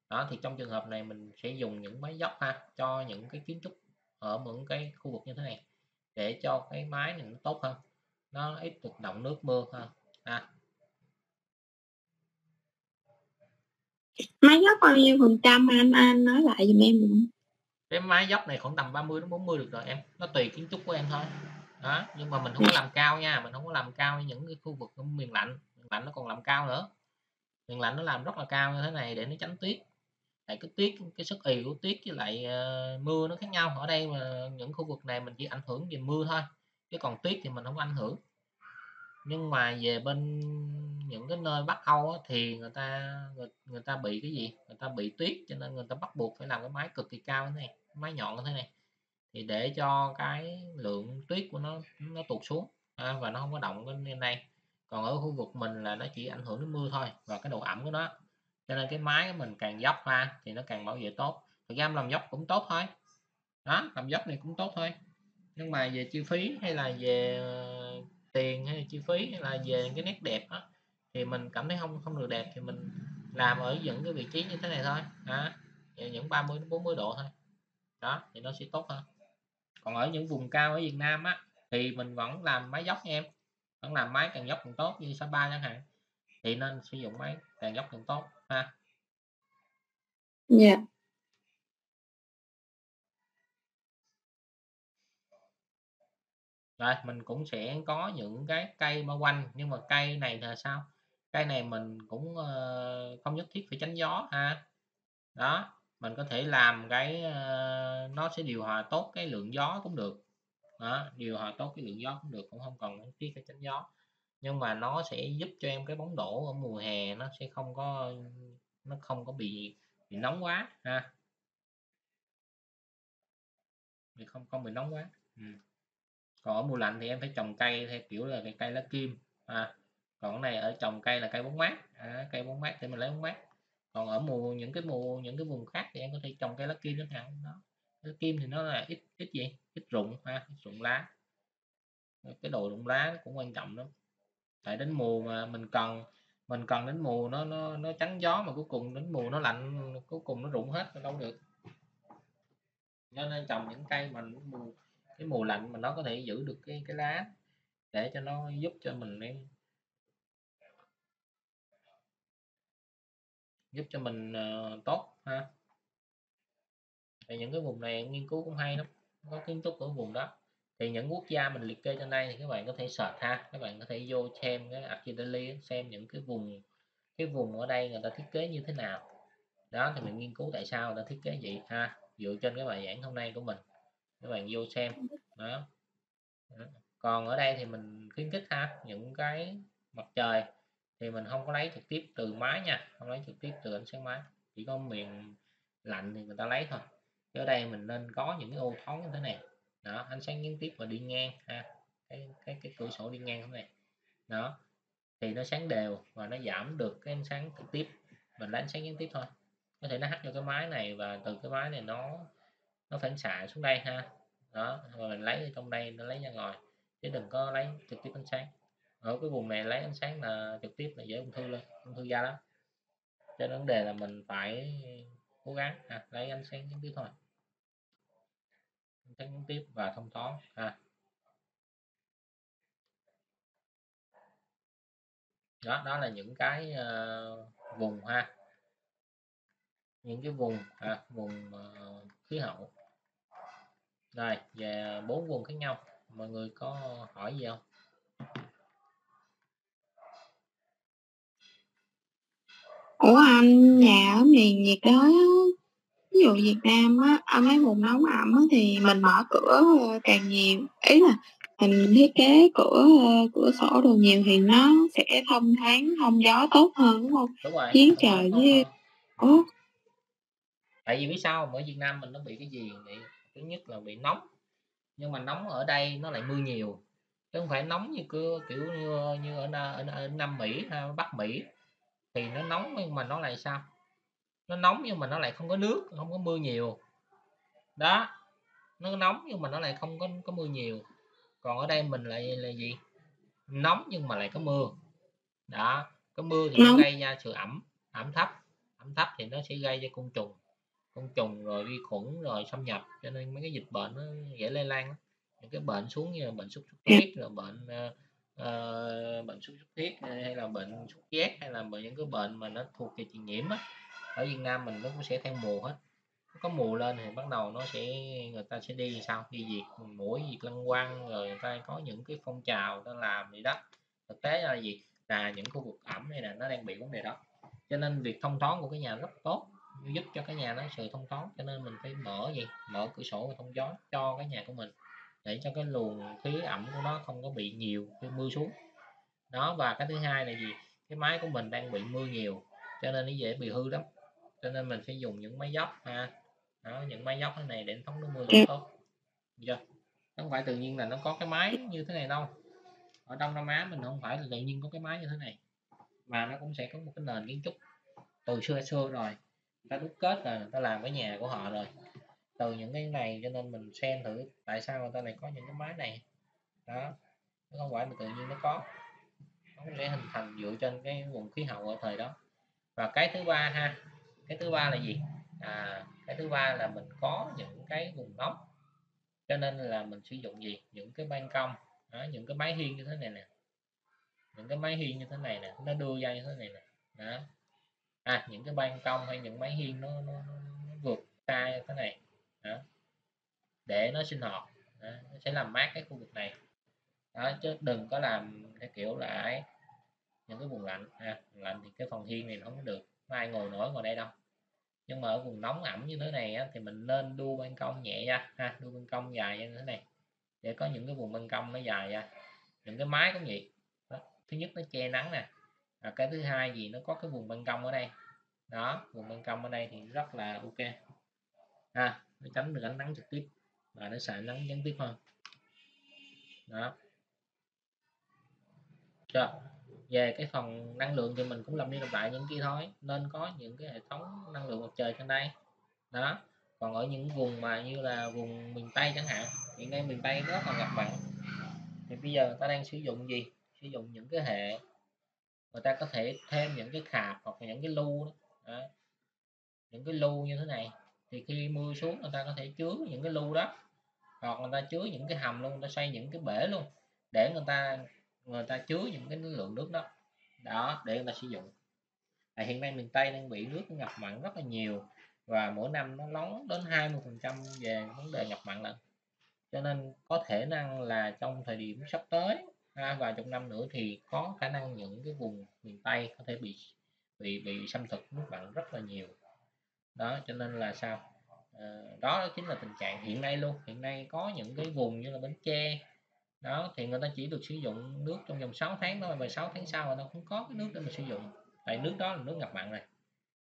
Đó thì trong trường hợp này mình sẽ dùng những máy dốc ha cho những cái kiến trúc ở những cái khu vực như thế này để cho cái máy này nó tốt hơn. Nó ít được động nước mưa hơn ha. Máy dốc bao nhiêu phần trăm anh? Anh nói lại giùm em được cái máy dốc này khoảng tầm 30 đến 40 được rồi em. Nó tùy kiến trúc của em thôi. Đó nhưng mà mình không có làm cao nha mình không có làm cao như những cái khu vực miền lạnh. Miền lạnh nó còn làm cao nữa. Miền lạnh nó làm rất là cao như thế này để nó tránh tuyết. Tại cái tuyết cái sức ì của tuyết với lại uh, mưa nó khác nhau. Ở đây mà những khu vực này mình chỉ ảnh hưởng về mưa thôi. Chứ còn tuyết thì mình không ảnh hưởng nhưng mà về bên những cái nơi Bắc Âu á, thì người ta người, người ta bị cái gì? Người ta bị tuyết cho nên người ta bắt buộc phải làm cái máy cực kỳ cao thế này máy nhọn như thế này thì để cho cái lượng tuyết của nó nó tụt xuống. À, và nó không có động cái lên đây còn ở khu vực mình là nó chỉ ảnh hưởng đến mưa thôi và cái độ ẩm của nó. Cho nên cái máy mình càng dốc ha thì nó càng bảo vệ tốt. Thực ra làm dốc cũng tốt thôi. Đó làm dốc này cũng tốt thôi. Nhưng mà về chi phí hay là về tiền hay là chi phí hay là về cái nét đẹp đó thì mình cảm thấy không không được đẹp thì mình làm ở những cái vị trí như thế này thôi đó. những 30 đến 40 độ thôi đó, thì nó sẽ tốt hơn còn ở những vùng cao ở Việt Nam á, thì mình vẫn làm máy dốc em vẫn làm máy càng dốc càng tốt như Sapa chẳng hạn, thì nên sử dụng máy càng dốc càng tốt, ha dạ yeah. Rồi mình cũng sẽ có những cái cây bao quanh nhưng mà cây này là sao? Cây này mình cũng ờ, không nhất thiết phải tránh gió ha. Đó mình có thể làm cái ờ, nó sẽ điều hòa tốt cái lượng gió cũng được. Đó, điều hòa tốt cái lượng gió cũng được cũng không cần nhất thiết phải tránh gió. Nhưng mà nó sẽ giúp cho em cái bóng đổ ở mùa hè nó sẽ không có nó không có bị bị nóng quá ha. Thì không không bị nóng quá. Ừ còn ở mùa lạnh thì em phải trồng cây theo kiểu là cái cây lá kim. À, còn cái này ở trồng cây là cây bóng mát. À, cây bóng mát thì mình lấy bóng mát. Còn ở mùa những cái mùa những cái vùng khác thì em có thể trồng cây lá kim chẳng hạn đó. Lá kim thì nó là ít ít gì? Ít rụng ha ít rụng lá. Cái độ rụng lá cũng quan trọng lắm. Tại đến mùa mà mình cần mình cần đến mùa nó nó nó trắng gió mà cuối cùng đến mùa nó lạnh cuối cùng nó rụng hết nó đâu được. Cho nên trồng những cây mà mùa cái mùa lạnh mà nó có thể giữ được cái cái lá để cho nó giúp cho mình em giúp cho mình uh, tốt ha. Thì những cái vùng này nghiên cứu cũng hay lắm có kiến trúc ở vùng đó. Thì những quốc gia mình liệt kê trên đây thì các bạn có thể search ha các bạn có thể vô xem cái Archideli xem những cái vùng cái vùng ở đây người ta thiết kế như thế nào. Đó thì mình nghiên cứu tại sao người ta thiết kế vậy ha. Dựa trên cái bài giảng hôm nay của mình các bạn vô xem. Đó. Còn ở đây thì mình khuyến khích ha, những cái mặt trời thì mình không có lấy trực tiếp từ máy nha, không lấy trực tiếp từ ánh sáng máy, chỉ có miền lạnh thì người ta lấy thôi. Ở đây mình nên có những cái ô thoáng như thế này. Đó, ánh sáng gián tiếp và đi ngang ha, cái cái cái cửa sổ đi ngang thế này. Đó, thì nó sáng đều và nó giảm được cái ánh sáng trực tiếp. Mình lấy ánh sáng gián tiếp thôi. Có thể nó hắt cho cái máy này và từ cái máy này nó nó phản xạ xuống đây ha. Đó rồi mình lấy ở trong đây nó lấy ra ngoài. Chứ đừng có lấy trực tiếp ánh sáng. Ở cái vùng này lấy ánh sáng là trực tiếp là dễ ung thư lên ung thư da đó cho nên vấn đề là mình phải cố gắng ha, lấy ánh sáng trực tiếp thôi. Ánh sáng trực tiếp và thông thoáng ha. Đó đó là những cái uh, vùng ha. Những cái vùng à, vùng uh, khí hậu rồi về bốn vùng khác nhau. Mọi người có hỏi gì không? Ủa anh nhà ở miền nhiệt đới ví dụ Việt Nam á ở mấy vùng nóng ẩm á, thì mình mở cửa ờ, càng nhiều. Ý là mình thiết kế cửa ờ, cửa sổ đồ nhiều thì nó sẽ thông thoáng thông gió tốt hơn đúng không? Đúng rồi Chiến trời với- ủa? Tại vì biết sao ở Việt Nam mình nó bị cái gì bị thứ nhất là bị nóng. Nhưng mà nóng ở đây nó lại mưa nhiều. Chứ không phải nóng như cứ kiểu như, như ở, ở, ở Nam Mỹ hay Bắc Mỹ. Thì nó nóng nhưng mà nó lại sao? Nó nóng nhưng mà nó lại không có nước không có mưa nhiều. Đó nó nóng nhưng mà nó lại không có có mưa nhiều. Còn ở đây mình lại là gì? Nóng nhưng mà lại có mưa. Đó có mưa thì nó gây ra sự ẩm ẩm thấp. Ẩm thấp thì nó sẽ gây ra côn trùng côn trùng rồi vi khuẩn rồi xâm nhập cho nên mấy cái dịch bệnh nó dễ lây lan những cái bệnh xuống như là bệnh sốt xuất huyết rồi bệnh uh, bệnh sốt xuất huyết hay là bệnh sốt rét hay là bệnh những cái bệnh mà nó thuộc về truyền nhiễm á ở Việt Nam mình nó cũng sẽ theo mùa hết. Có mùa lên thì bắt đầu nó sẽ người ta sẽ đi sao đi diệt mũi diệt lăng quăng rồi người ta có những cái phong trào nó ta làm gì đó. Thực tế là gì? Là những khu vực ẩm này là nó đang bị vấn đề đó. Cho nên việc thông thoáng của cái nhà rất tốt giúp cho cái nhà nó sự thông thoáng cho nên mình phải mở gì? Mở cửa sổ và thông gió cho cái nhà của mình để cho cái luồng khí ẩm của nó không có bị nhiều khi mưa xuống. Đó và cái thứ hai là gì? Cái máy của mình đang bị mưa nhiều cho nên nó dễ bị hư lắm. Cho nên mình phải dùng những máy dốc ha. Đó, những máy dốc thế này để thấm nước mưa rất tốt. Chưa? Không phải tự nhiên là nó có cái máy như thế này đâu. Ở Đông Nam Á mình không phải là tự nhiên có cái máy như thế này mà nó cũng sẽ có một cái nền kiến trúc từ xưa xưa rồi ta đúc kết là ta làm cái nhà của họ rồi. Từ những cái này cho nên mình xem thử tại sao người ta lại có những cái máy này. Đó nó không phải là tự nhiên nó có. Nó sẽ hình thành dựa trên cái vùng khí hậu ở thời đó. Và cái thứ ba ha cái thứ ba là gì? À, cái thứ ba là mình có những cái vùng nóng. Cho nên là mình sử dụng gì? Những cái ban công. Đó, những cái máy hiên như thế này nè. Những cái máy hiên như thế này nè. Nó đưa ra như thế này nè. Đó à, những cái ban công hay những máy hiên nó, nó, nó vượt xa cái thế này. Đó. để nó sinh hoạt. Đó. nó sẽ làm mát cái khu vực này. Đó chứ đừng có làm theo kiểu là ấy những cái vùng lạnh. À, lạnh thì cái phòng hiên này nó không được. Không ai ngồi nổi ngồi đây đâu. Nhưng mà ở vùng nóng ẩm như thế này á, thì mình nên đu ban công nhẹ ra ha đu ban công dài như thế này. Để có những cái vùng ban công nó dài ra những cái mái cũng vậy. Đó. thứ nhất nó che nắng nè à, cái thứ hai gì nó có cái vùng ban công ở đây. Đó vùng ban công ở đây thì rất là ok. Ha nó tránh được ánh nắng trực tiếp. Và nó xài nắng gián tiếp hơn. Đó. Rồi về cái phần năng lượng thì mình cũng làm đi làm lại những kia thôi. Nên có những cái hệ thống năng lượng mặt trời trên đây. Đó. Còn ở những vùng mà như là vùng miền Tây chẳng hạn hiện nay miền Tây rất là ngập mặn. Thì bây giờ người ta đang sử dụng gì? Sử dụng những cái hệ người ta có thể thêm những cái khạp hoặc là những cái lưu, đó. những cái lưu như thế này. Thì khi mưa xuống người ta có thể chứa những cái lưu đó. Hoặc người ta chứa những cái hầm luôn người ta xây những cái bể luôn để người ta người ta chứa những cái lượng nước đó. Đó để người ta sử dụng. À, hiện nay miền Tây đang bị nước ngập mặn rất là nhiều và mỗi năm nó nóng đến 20 phần trăm về vấn đề ngập mặn lần. cho nên có thể năng là trong thời điểm sắp tới ha, vài chục năm nữa thì có khả năng những cái vùng miền Tây có thể bị bị bị xâm thực nước mặn rất là nhiều. Đó cho nên là sao? À, đó chính là tình trạng hiện nay luôn. Hiện nay có những cái vùng như là Bến Tre đó thì người ta chỉ được sử dụng nước trong vòng 6 tháng thôi và 6 tháng sau người ta không có cái nước để mà sử dụng. Tại nước đó là nước ngập mặn này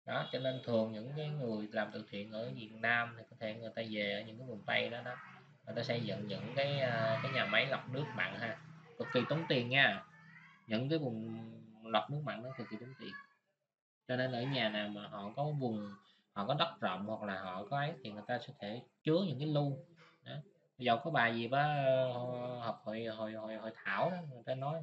đó cho nên thường những cái người làm từ thiện ở Việt Nam thì có thể người ta về ở những cái vùng Tây đó đó người ta xây dựng những cái à, cái nhà máy lọc nước mặn ha cực kỳ tốn tiền nha. Những cái vùng lọc nước mặn nó cực kỳ tốn tiền. Cho nên ở nhà nào mà họ có vùng, họ có đất rộng hoặc là họ có ấy thì người ta sẽ thể chứa những cái lu đó. dầu có bài gì ba ờ, học hội hội hội hội thảo đó, người ta nói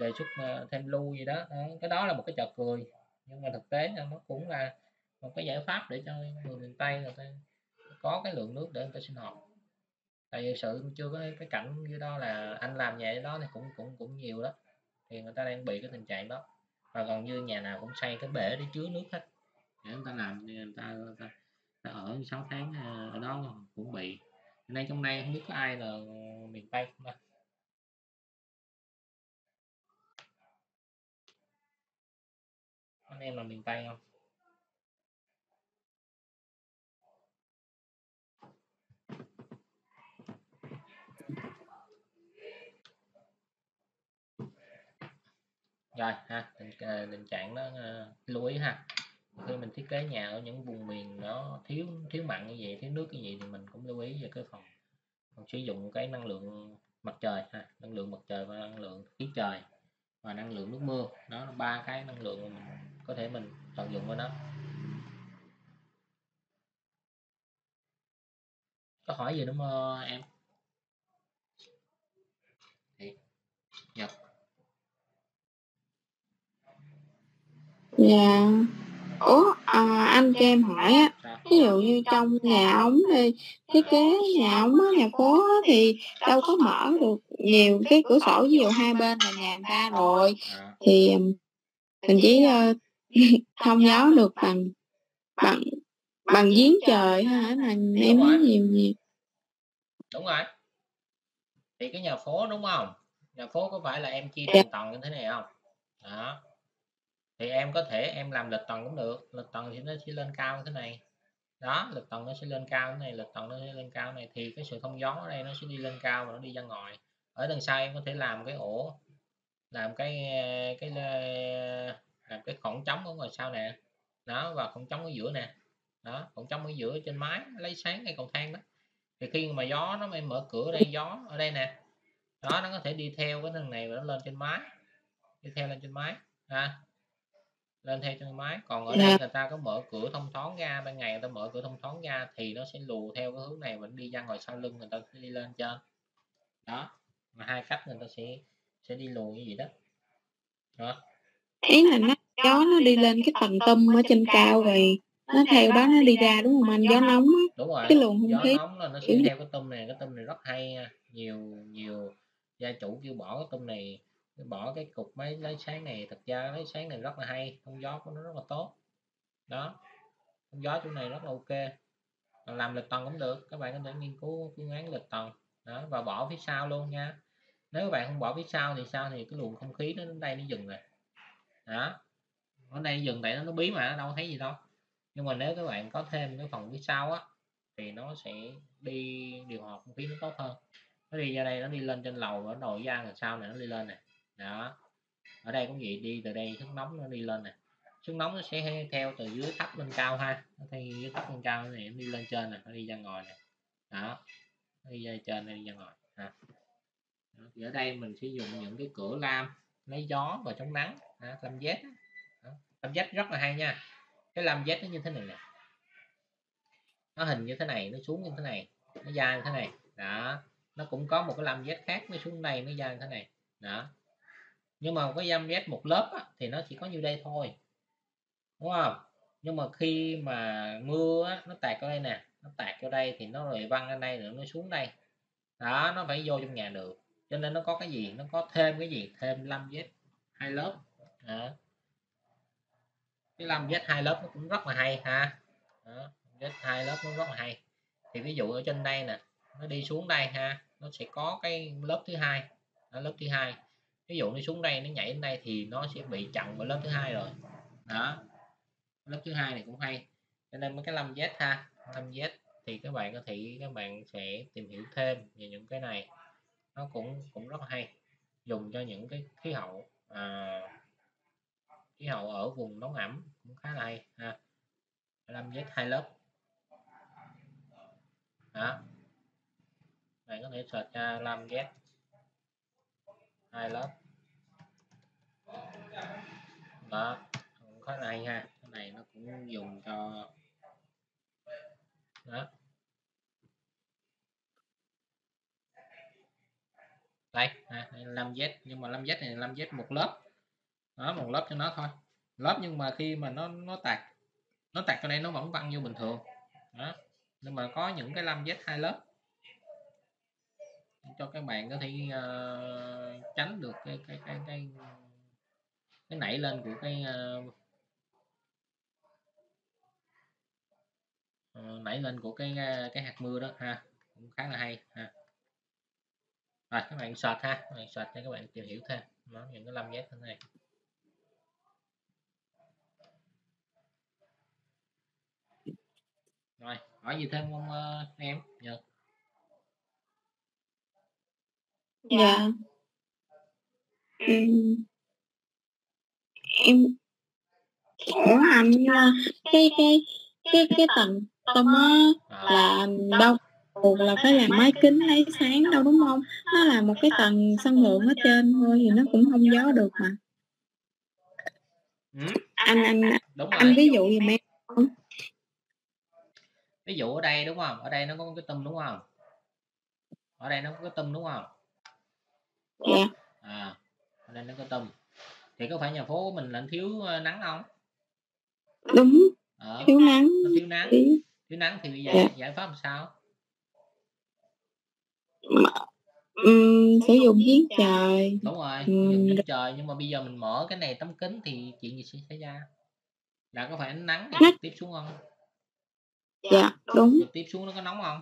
đề xuất ờ, thêm lưu gì đó. đó, cái đó là một cái trò cười. Nhưng mà thực tế là nó cũng là một cái giải pháp để cho người miền Tây người ta có cái lượng nước để người ta sinh hoạt tại vì sự chưa có cái cảnh như đó là anh làm nhà đó thì cũng cũng cũng nhiều đó thì người ta đang bị cái tình trạng đó. Và gần như nhà nào cũng xây cái bể để chứa nước hết. Để người ta làm người ta, người ta, người ta ở 6 tháng à, ở đó cũng bị. Nay trong nay không biết có ai là miền tây không ta? Anh em là miền tây không? Rồi ha tình, ờ, tình trạng đó ờ, lưu ý ha. Khi mình thiết kế nhà ở những vùng miền nó thiếu thiếu mặn như vậy thiếu nước như vậy thì mình cũng lưu ý về cái phần, phần sử dụng cái năng lượng mặt trời ha năng lượng mặt trời và năng lượng khí trời và năng lượng nước mưa. Đó là ba cái năng lượng mình có thể mình tận dụng với nó. Có hỏi gì đúng không em Nhật Dạ. Ủa, à, anh cho em hỏi á, ví dụ như trong nhà ống đi, thiết kế nhà ống á, nhà phố á, thì đâu có mở được nhiều cái cửa sổ, ví dụ hai bên là nhà người ta rồi, thì mình chỉ uh, thông gió được bằng bằng bằng giếng trời hả là em nói nhiều nhiều đúng rồi. Thì cái nhà phố đúng không? Nhà phố có phải là em chia Dạ. thành tầng như thế này không? Đó thì em có thể em làm lịch tầng cũng được, lịch tầng thì nó sẽ lên cao như thế này. Đó, lịch tầng nó sẽ lên cao thế này, lịch tầng nó sẽ lên cao này, thì cái sự thông gió ở đây nó sẽ đi lên cao và nó đi ra ngoài. Ở đằng sau em có thể làm cái ổ, làm cái cái làm cái khoảng trống ở ngoài sau nè. Đó, và khoảng trống ở giữa nè. Đó, khoảng trống ở giữa trên mái, lấy sáng ngay cầu thang đó. Thì khi mà gió nó em mở cửa đây, gió ở đây nè. Đó, nó có thể đi theo cái thằng này và nó lên trên mái, đi theo lên trên mái. Ha lên theo trên mái còn ở đây Dạ. người ta có mở cửa thông thoáng ra ban ngày người ta mở cửa thông thoáng ra thì nó sẽ lù theo cái hướng này vẫn đi ra ngoài sau lưng người ta sẽ đi lên trên. Đó mà hai cách người ta sẽ sẽ đi lù như vậy đó. Đó. Ý là nó gió nó đi lên cái tầng tâm ở trên cao rồi nó theo đó nó đi ra đúng không anh? Gió nóng á đúng rồi cái luồng không khí. nóng là nó sẽ theo cái tum này cái tum này rất hay nha. Nhiều nhiều gia chủ kêu bỏ cái tum này bỏ cái cục máy lấy sáng này, thật ra lấy sáng này rất là hay thông gió của nó rất là tốt. Đó thông gió chỗ này rất là ok. Làm lịch tầng cũng được, các bạn có thể nghiên cứu phương án lịch tầng đó, và bỏ phía sau luôn nha. Nếu các bạn không bỏ phía sau thì sao thì cái luồng không khí nó đến đây nó dừng rồi đó, ở đây dừng tại nó nó bí mà nó đâu thấy gì đâu. Nhưng mà nếu các bạn có thêm cái phần phía sau á, thì nó sẽ đi điều hòa không khí nó tốt hơn. Nó đi ra đây, nó đi lên trên lầu, nó đầu ra là sau này nó đi lên này đó. Ở đây cũng vậy đi từ đây sức nóng nó đi lên nè. Sức nóng nó sẽ theo từ dưới thấp lên cao ha. Nó theo dưới thấp lên cao này nó đi lên trên nè nó đi ra ngoài nè. Đó. Nó đi ra trên này đi ra ngoài. Ha. Đó. thì ở đây mình sử dụng những cái cửa lam lấy gió và chống nắng. Ha, lam z lam z rất là hay nha. Cái lam z nó như thế này nè. Nó hình như thế này nó xuống như thế này nó dài như thế này. Đó. Nó cũng có một cái lam z khác nó xuống đây nó dài như thế này. Đó nhưng mà cái giam z một lớp á, thì nó chỉ có như đây thôi. Đúng không? Nhưng mà khi mà mưa á, nó tạt ở đây nè nó tạt vô đây thì nó lại văng lên đây rồi nó xuống đây. Đó nó phải vô trong nhà được. Cho nên nó có cái gì? Nó có thêm cái gì? Thêm 5 z hai lớp. Đó. cái 5 z hai lớp nó cũng rất là hay ha. Đó. z hai lớp nó rất là hay. Thì ví dụ ở trên đây nè nó đi xuống đây ha nó sẽ có cái lớp thứ hai. Lớp thứ hai ví dụ nó xuống đây nó nhảy đến đây thì nó sẽ bị chặn vào lớp thứ hai rồi. Đó. Lớp thứ hai này cũng hay. Cho nên mấy cái 5Z ha. 5Z thì các bạn có thể các bạn sẽ tìm hiểu thêm về những cái này. Nó cũng cũng rất là hay. Dùng cho những cái khí hậu à, khí hậu ở vùng nóng ẩm cũng khá là hay ha. 5Z hai lớp. Đó. Bạn có thể search ra 5Z hai lớp. Đó cũng khá là hay ha. Cái này nó cũng dùng cho đó. Đây à, 5Z nhưng mà 5Z này 5Z một lớp. Đó một lớp cho nó thôi. Lớp nhưng mà khi mà nó nó tạc nó tạc cho đây nó vẫn văng vô bình thường. Đó. Nhưng mà có những cái 5Z hai lớp cho các bạn có thể uh, tránh được cái cái cái cái cái nảy lên của cái uh, uh, nảy lên của cái cái hạt mưa đó ha cũng khá là hay ha. Rồi các bạn search ha các bạn search cho các bạn tìm hiểu thêm nó những cái lâm giác thế này. Rồi hỏi gì thêm không uh, em? Nhật dạ. Ừ. em ủa anh cái cái cái cái tầng tông á à, là đâu buộc là phải làm máy kính lấy sáng đâu đúng không? Nó là một cái tầng sân thượng ở trên thôi thì nó cũng không gió được mà. Ừ, anh anh đúng anh rồi. ví dụ giùm em ví dụ ở đây đúng không? Ở đây nó có cái tum đúng không? Ở đây nó có cái tum đúng không dạ. À ở đây nó có tum thì có phải nhà phố của mình là thiếu ờ, nắng không? Đúng. Ở thiếu nắng. Nó thiếu nắng. Thiếu. Nắng thì bây giờ Dạ. giải pháp làm sao? Ừm, sử dụng giếng trời. Đúng rồi Ừ, dùng trên trời nhưng mà bây giờ mình mở cái này tấm kính thì chuyện gì sẽ xảy ra? Là có phải ánh nắng thì tiếp xuống không? Dạ đúng. Trực tiếp xuống nó có nóng không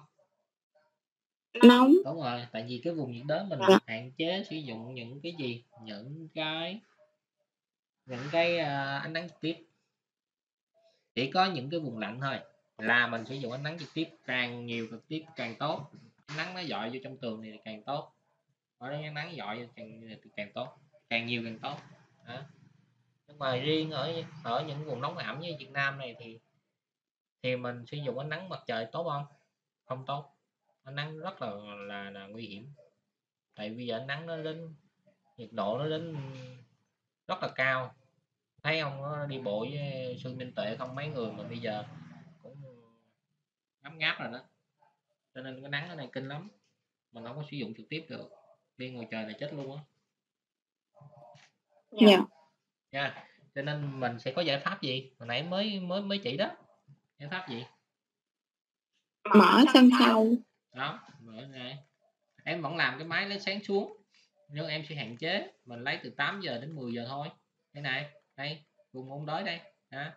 nóng. Đúng rồi tại vì cái vùng nhiệt đới mình Dạ. hạn chế sử dụng những cái gì? Những cái những cái à, ánh nắng trực tiếp. Chỉ có những cái vùng lạnh thôi là mình sử dụng ánh nắng trực tiếp càng nhiều trực tiếp càng tốt. Ánh nắng nó dọi vô trong tường này thì càng tốt. Ở đây ánh nắng dọi vô càng thì càng tốt càng nhiều càng tốt. Đó. nhưng mà riêng ở ở những vùng nóng ẩm như Việt Nam này thì thì mình sử dụng ánh nắng mặt trời tốt không? Không tốt ánh nắng rất là là, là nguy hiểm. Tại vì ánh nắng nó đến nhiệt độ nó đến rất là cao. Thấy không? Nó đi bộ với sư minh tuệ không? Mấy người mà bây giờ cũng ngáp ngáp rồi đó. Cho nên cái nắng ở này kinh lắm. Mình không có sử dụng trực tiếp được. Đi ngoài trời là chết luôn á. Dạ. Nha. Cho nên mình sẽ có giải pháp gì? Hồi nãy mới mới mới chỉ đó. Giải pháp gì? Mở sân sau đó mở này em vẫn làm cái máy lấy sáng xuống nhưng em sẽ hạn chế. Mình lấy từ 8 giờ đến 10 giờ thôi. Đây này đây vùng ôn đới đây. Hả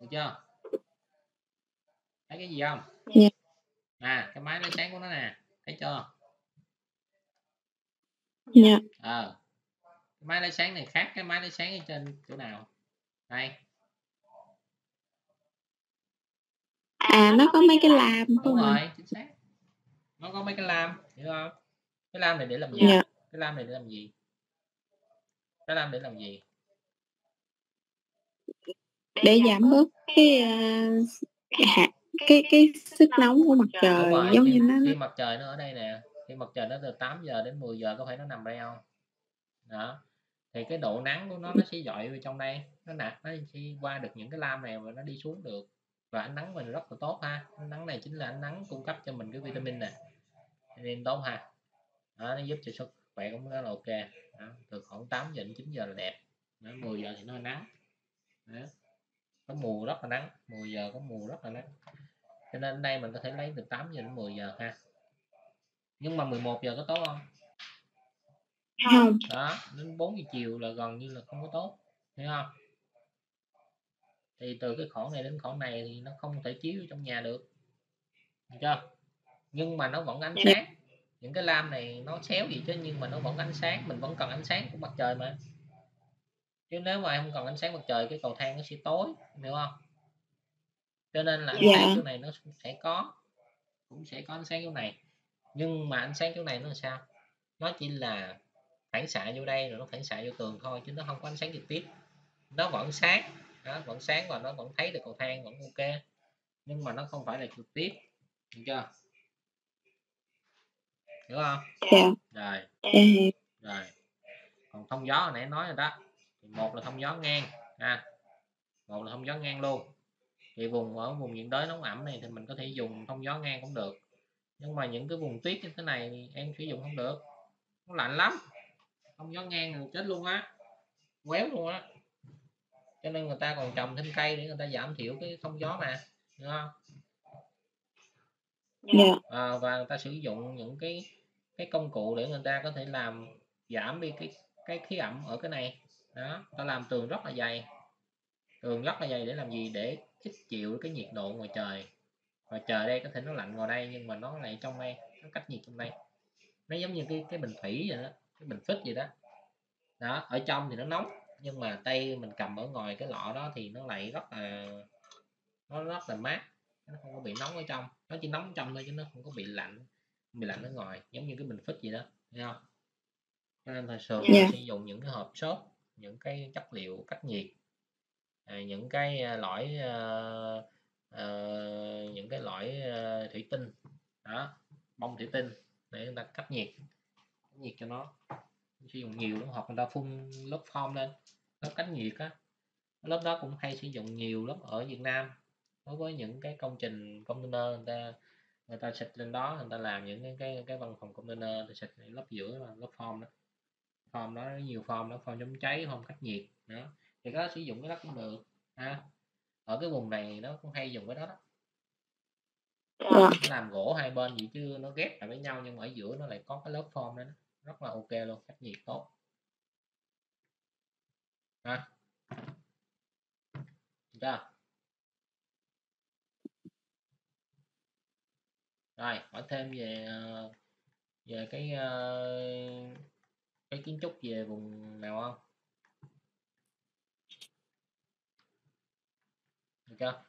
được chưa? Thấy cái gì không? Dạ. à cái máy lấy sáng của nó nè. Thấy chưa? Dạ. Ờ. Cái máy lấy sáng này khác cái máy lấy sáng ở trên chỗ nào? Đây. À nó có mấy cái lam đúng không ạ rồi chính xác nó có mấy cái lam hiểu không? Cái lam này để làm gì? Dạ. Cái lam này để làm gì? Cái lam để làm gì? Để giảm bớt cái à, cái hạt cái cái sức nóng của mặt trời rồi giống khi, như nó khi mặt trời nó ở đây nè khi mặt trời nó từ 8 giờ đến 10 giờ có phải nó nằm đây không? Đó. Thì cái độ nắng của nó nó sẽ dọi vào trong đây nó nạt nó sẽ qua được những cái lam này và nó đi xuống được. Và ánh nắng mình rất là tốt ha. Ánh nắng này chính là ánh nắng cung cấp cho mình cái vitamin này nên tốt ha đó, nó giúp cho sức khỏe cũng rất là ok. Đó, từ khoảng 8 giờ đến 9 giờ là đẹp. Đó, 10 giờ thì nó nắng. Đó. có mùa rất là nắng 10 giờ có mùa rất là nắng. Cho nên đây mình có thể lấy từ 8 giờ đến 10 giờ ha. Nhưng mà 11 giờ có tốt không? Không. Đó đến 4 giờ chiều là gần như là không có tốt hiểu không? Thì từ cái khoảng này đến khoảng này thì nó không thể chiếu trong nhà được. Được chưa nhưng mà nó vẫn ánh sáng. Những cái lam này nó xéo gì chứ nhưng mà nó vẫn ánh sáng mình vẫn cần ánh sáng của mặt trời mà. Chứ nếu mà em không cần ánh sáng mặt trời cái cầu thang nó sẽ tối hiểu không? Cho nên là ánh Dạ. sáng chỗ này nó sẽ có cũng sẽ có ánh sáng chỗ này. Nhưng mà ánh sáng chỗ này nó là sao? Nó chỉ là phản xạ vô đây rồi nó phản xạ vô tường thôi chứ nó không có ánh sáng trực tiếp. Nó vẫn sáng đó, vẫn sáng và nó vẫn thấy được cầu thang vẫn ok. Nhưng mà nó không phải là trực tiếp được chưa hiểu không? Dạ. Rồi. Dạ rồi. Còn thông gió hồi nãy nói rồi đó. Thì một là thông gió ngang ha. Một là thông gió ngang luôn. Thì vùng ở vùng nhiệt đới nóng ẩm này thì mình có thể dùng thông gió ngang cũng được. Nhưng mà những cái vùng tuyết như thế này thì em sử dụng không được. Nó lạnh lắm. Thông gió ngang là chết luôn á. Quéo luôn á. Cho nên người ta còn trồng thêm cây để người ta giảm thiểu cái thông gió mà. Hiểu không? Dạ. À, và người ta sử dụng những cái cái công cụ để người ta có thể làm giảm đi cái cái khí ẩm ở cái này. Đó, ta làm tường rất là dày. Tường rất là dày để làm gì? Để ít chịu cái nhiệt độ ngoài trời. Ngoài trời đây có thể nó lạnh ngoài đây, nhưng mà nó lại trong đây, nó cách nhiệt trong đây. Nó giống như cái cái bình thủy vậy đó, cái bình phích vậy đó. Đó, ở trong thì nó nóng, nhưng mà tay mình cầm ở ngoài cái lọ đó thì nó lại rất là, nó rất là mát. Nó không có bị nóng ở trong. Nó chỉ nóng trong thôi chứ nó không có bị lạnh bị lạnh ở ngoài giống như cái bình phích gì đó thấy không? Cho nên thời thường Dạ. sử dụng những cái hộp xốp những cái chất liệu cách nhiệt à, những cái à, lõi à, à, những cái lõi à, thủy tinh đó bông thủy tinh để người ta cách nhiệt cách nhiệt cho nó. Sử dụng nhiều lắm hoặc người ta phun lớp foam lên lớp cách nhiệt á. Lớp đó cũng hay sử dụng nhiều lắm ở Việt Nam đối với những cái công trình container người ta người ta xịt lên đó người ta làm những cái cái, cái văn phòng container ta xịt lớp giữa là lớp foam đó. Foam đó nhiều foam đó foam chống cháy foam cách nhiệt đó. Thì có sử dụng cái đó cũng được ha. Ở cái vùng này nó cũng hay dùng cái đó đó. Dạ. nó làm gỗ hai bên vậy chứ nó ghép lại với nhau nhưng mà ở giữa nó lại có cái lớp foam đó rất là ok luôn cách nhiệt tốt. Ha chưa rồi hỏi thêm về ờ, về cái ờ, cái kiến trúc về vùng nào không? Được chưa?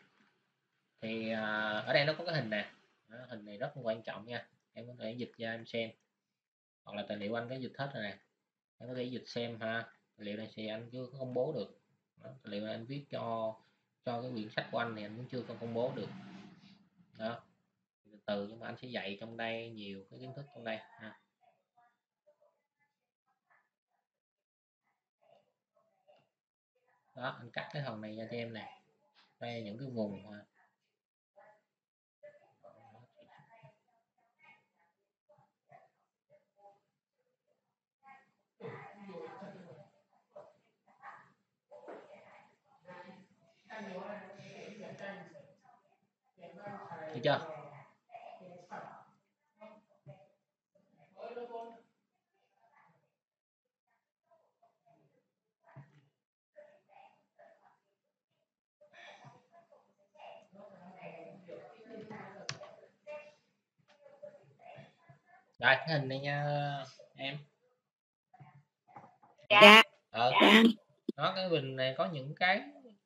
Thì ờ, ở đây nó có cái hình nè. Đó, hình này rất là quan trọng nha. Em có thể dịch ra em xem. Hoặc là tài liệu anh có dịch hết rồi nè. Em có thể dịch xem ha. Tài liệu này thì anh chưa có công bố được. Đó, tài liệu này anh viết cho cho cái quyển sách của anh thì anh cũng chưa có công bố được. Đó từ, nhưng mà anh sẽ dạy trong đây nhiều cái kiến thức trong đây, ha. đó, anh cắt cái phần này ra cho em nè đây là những cái vùng, ha. được chưa rồi cái hình này nha em. Dạ. Ờ dạ. nó cái bình này có những cái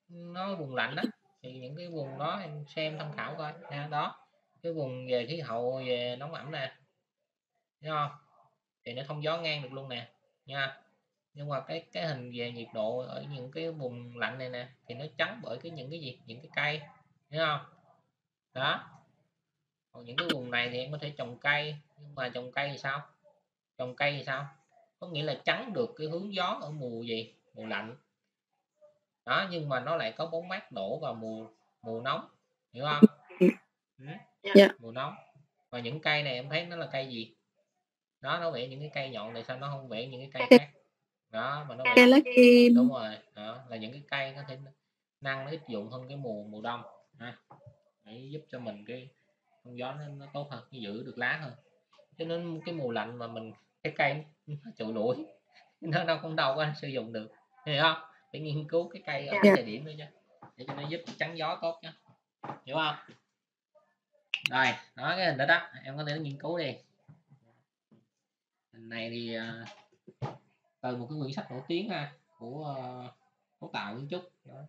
nó vùng lạnh đó thì những cái vùng đó em xem tham khảo coi. Nha đó cái vùng về khí hậu về nóng ẩm nè thấy không? Thì nó thông gió ngang được luôn nè nha. Nhưng mà cái cái hình về nhiệt độ ở những cái vùng lạnh này nè thì nó trắng bởi cái những cái gì? Những cái cây thấy không? Đó. Còn những cái vùng này thì em có thể trồng cây nhưng mà trồng cây thì sao? Trồng cây thì sao? Có nghĩa là chắn được cái hướng gió ở mùa gì? Mùa lạnh. Đó nhưng mà nó lại có bóng mát đổ vào mùa mùa nóng. Hiểu không? Ừ? Dạ. mùa nóng. Và những cây này em thấy nó là cây gì? Đó nó vẽ những cái cây nhọn này sao nó không vẽ những cái cây khác? Đó mà nó vẽ cây lá kim đúng rồi. Đó là những cái cây có thể năng nó ít dụng hơn cái mùa mùa đông. Ha. Để giúp cho mình cái không gió nó, nó tốt hơn nó giữ được lá hơn cho nên cái mùa lạnh mà mình cái cây nó chịu nổi nó đâu cũng đâu có sử dụng được hiểu không? Phải nghiên cứu cái cây ở Dạ. cái thời điểm nữa chứ để cho nó giúp chắn gió tốt chứ hiểu không? Rồi đó cái hình đó đó em có thể nghiên cứu đi. Hình này thì à, từ một cái quyển sách nổi tiếng ha của uh, cấu tạo kiến trúc đó.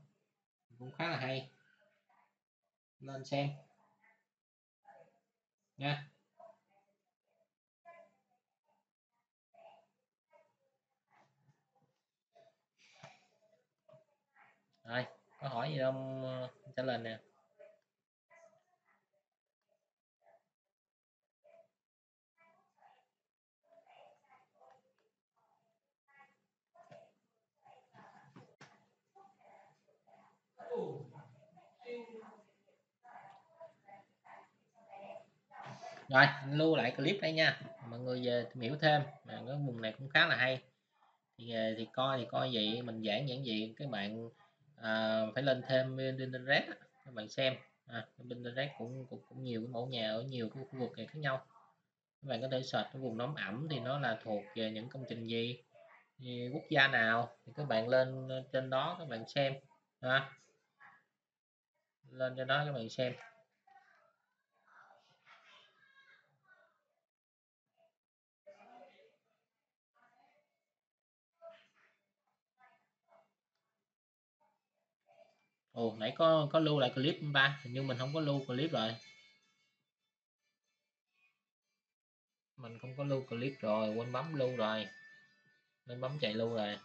cũng khá là hay. Nên xem. Nha rồi, có hỏi gì không? Ờ, trả lời nè. Rồi, anh lưu lại clip đây nha. Mọi người về tìm hiểu thêm. Mà cái vùng này cũng khá là hay. Thì ờ, thì coi thì coi vậy, mình giảng giảng gì các bạn à, phải lên thêm bên internet các bạn xem. À, bên internet cũng, cũng cũng nhiều cái mẫu nhà ở nhiều cái khu vực này khác nhau. Các bạn có thể search cái vùng nóng ẩm thì nó là thuộc về những công trình gì thì quốc gia nào thì các bạn lên trên đó các bạn xem. Ha lên trên đó các bạn xem. À, ồ, nãy có có lưu lại clip không ta? Hình như mình không có lưu clip rồi. Mình không có lưu clip rồi, quên bấm lưu rồi. Nên bấm chạy lưu rồi.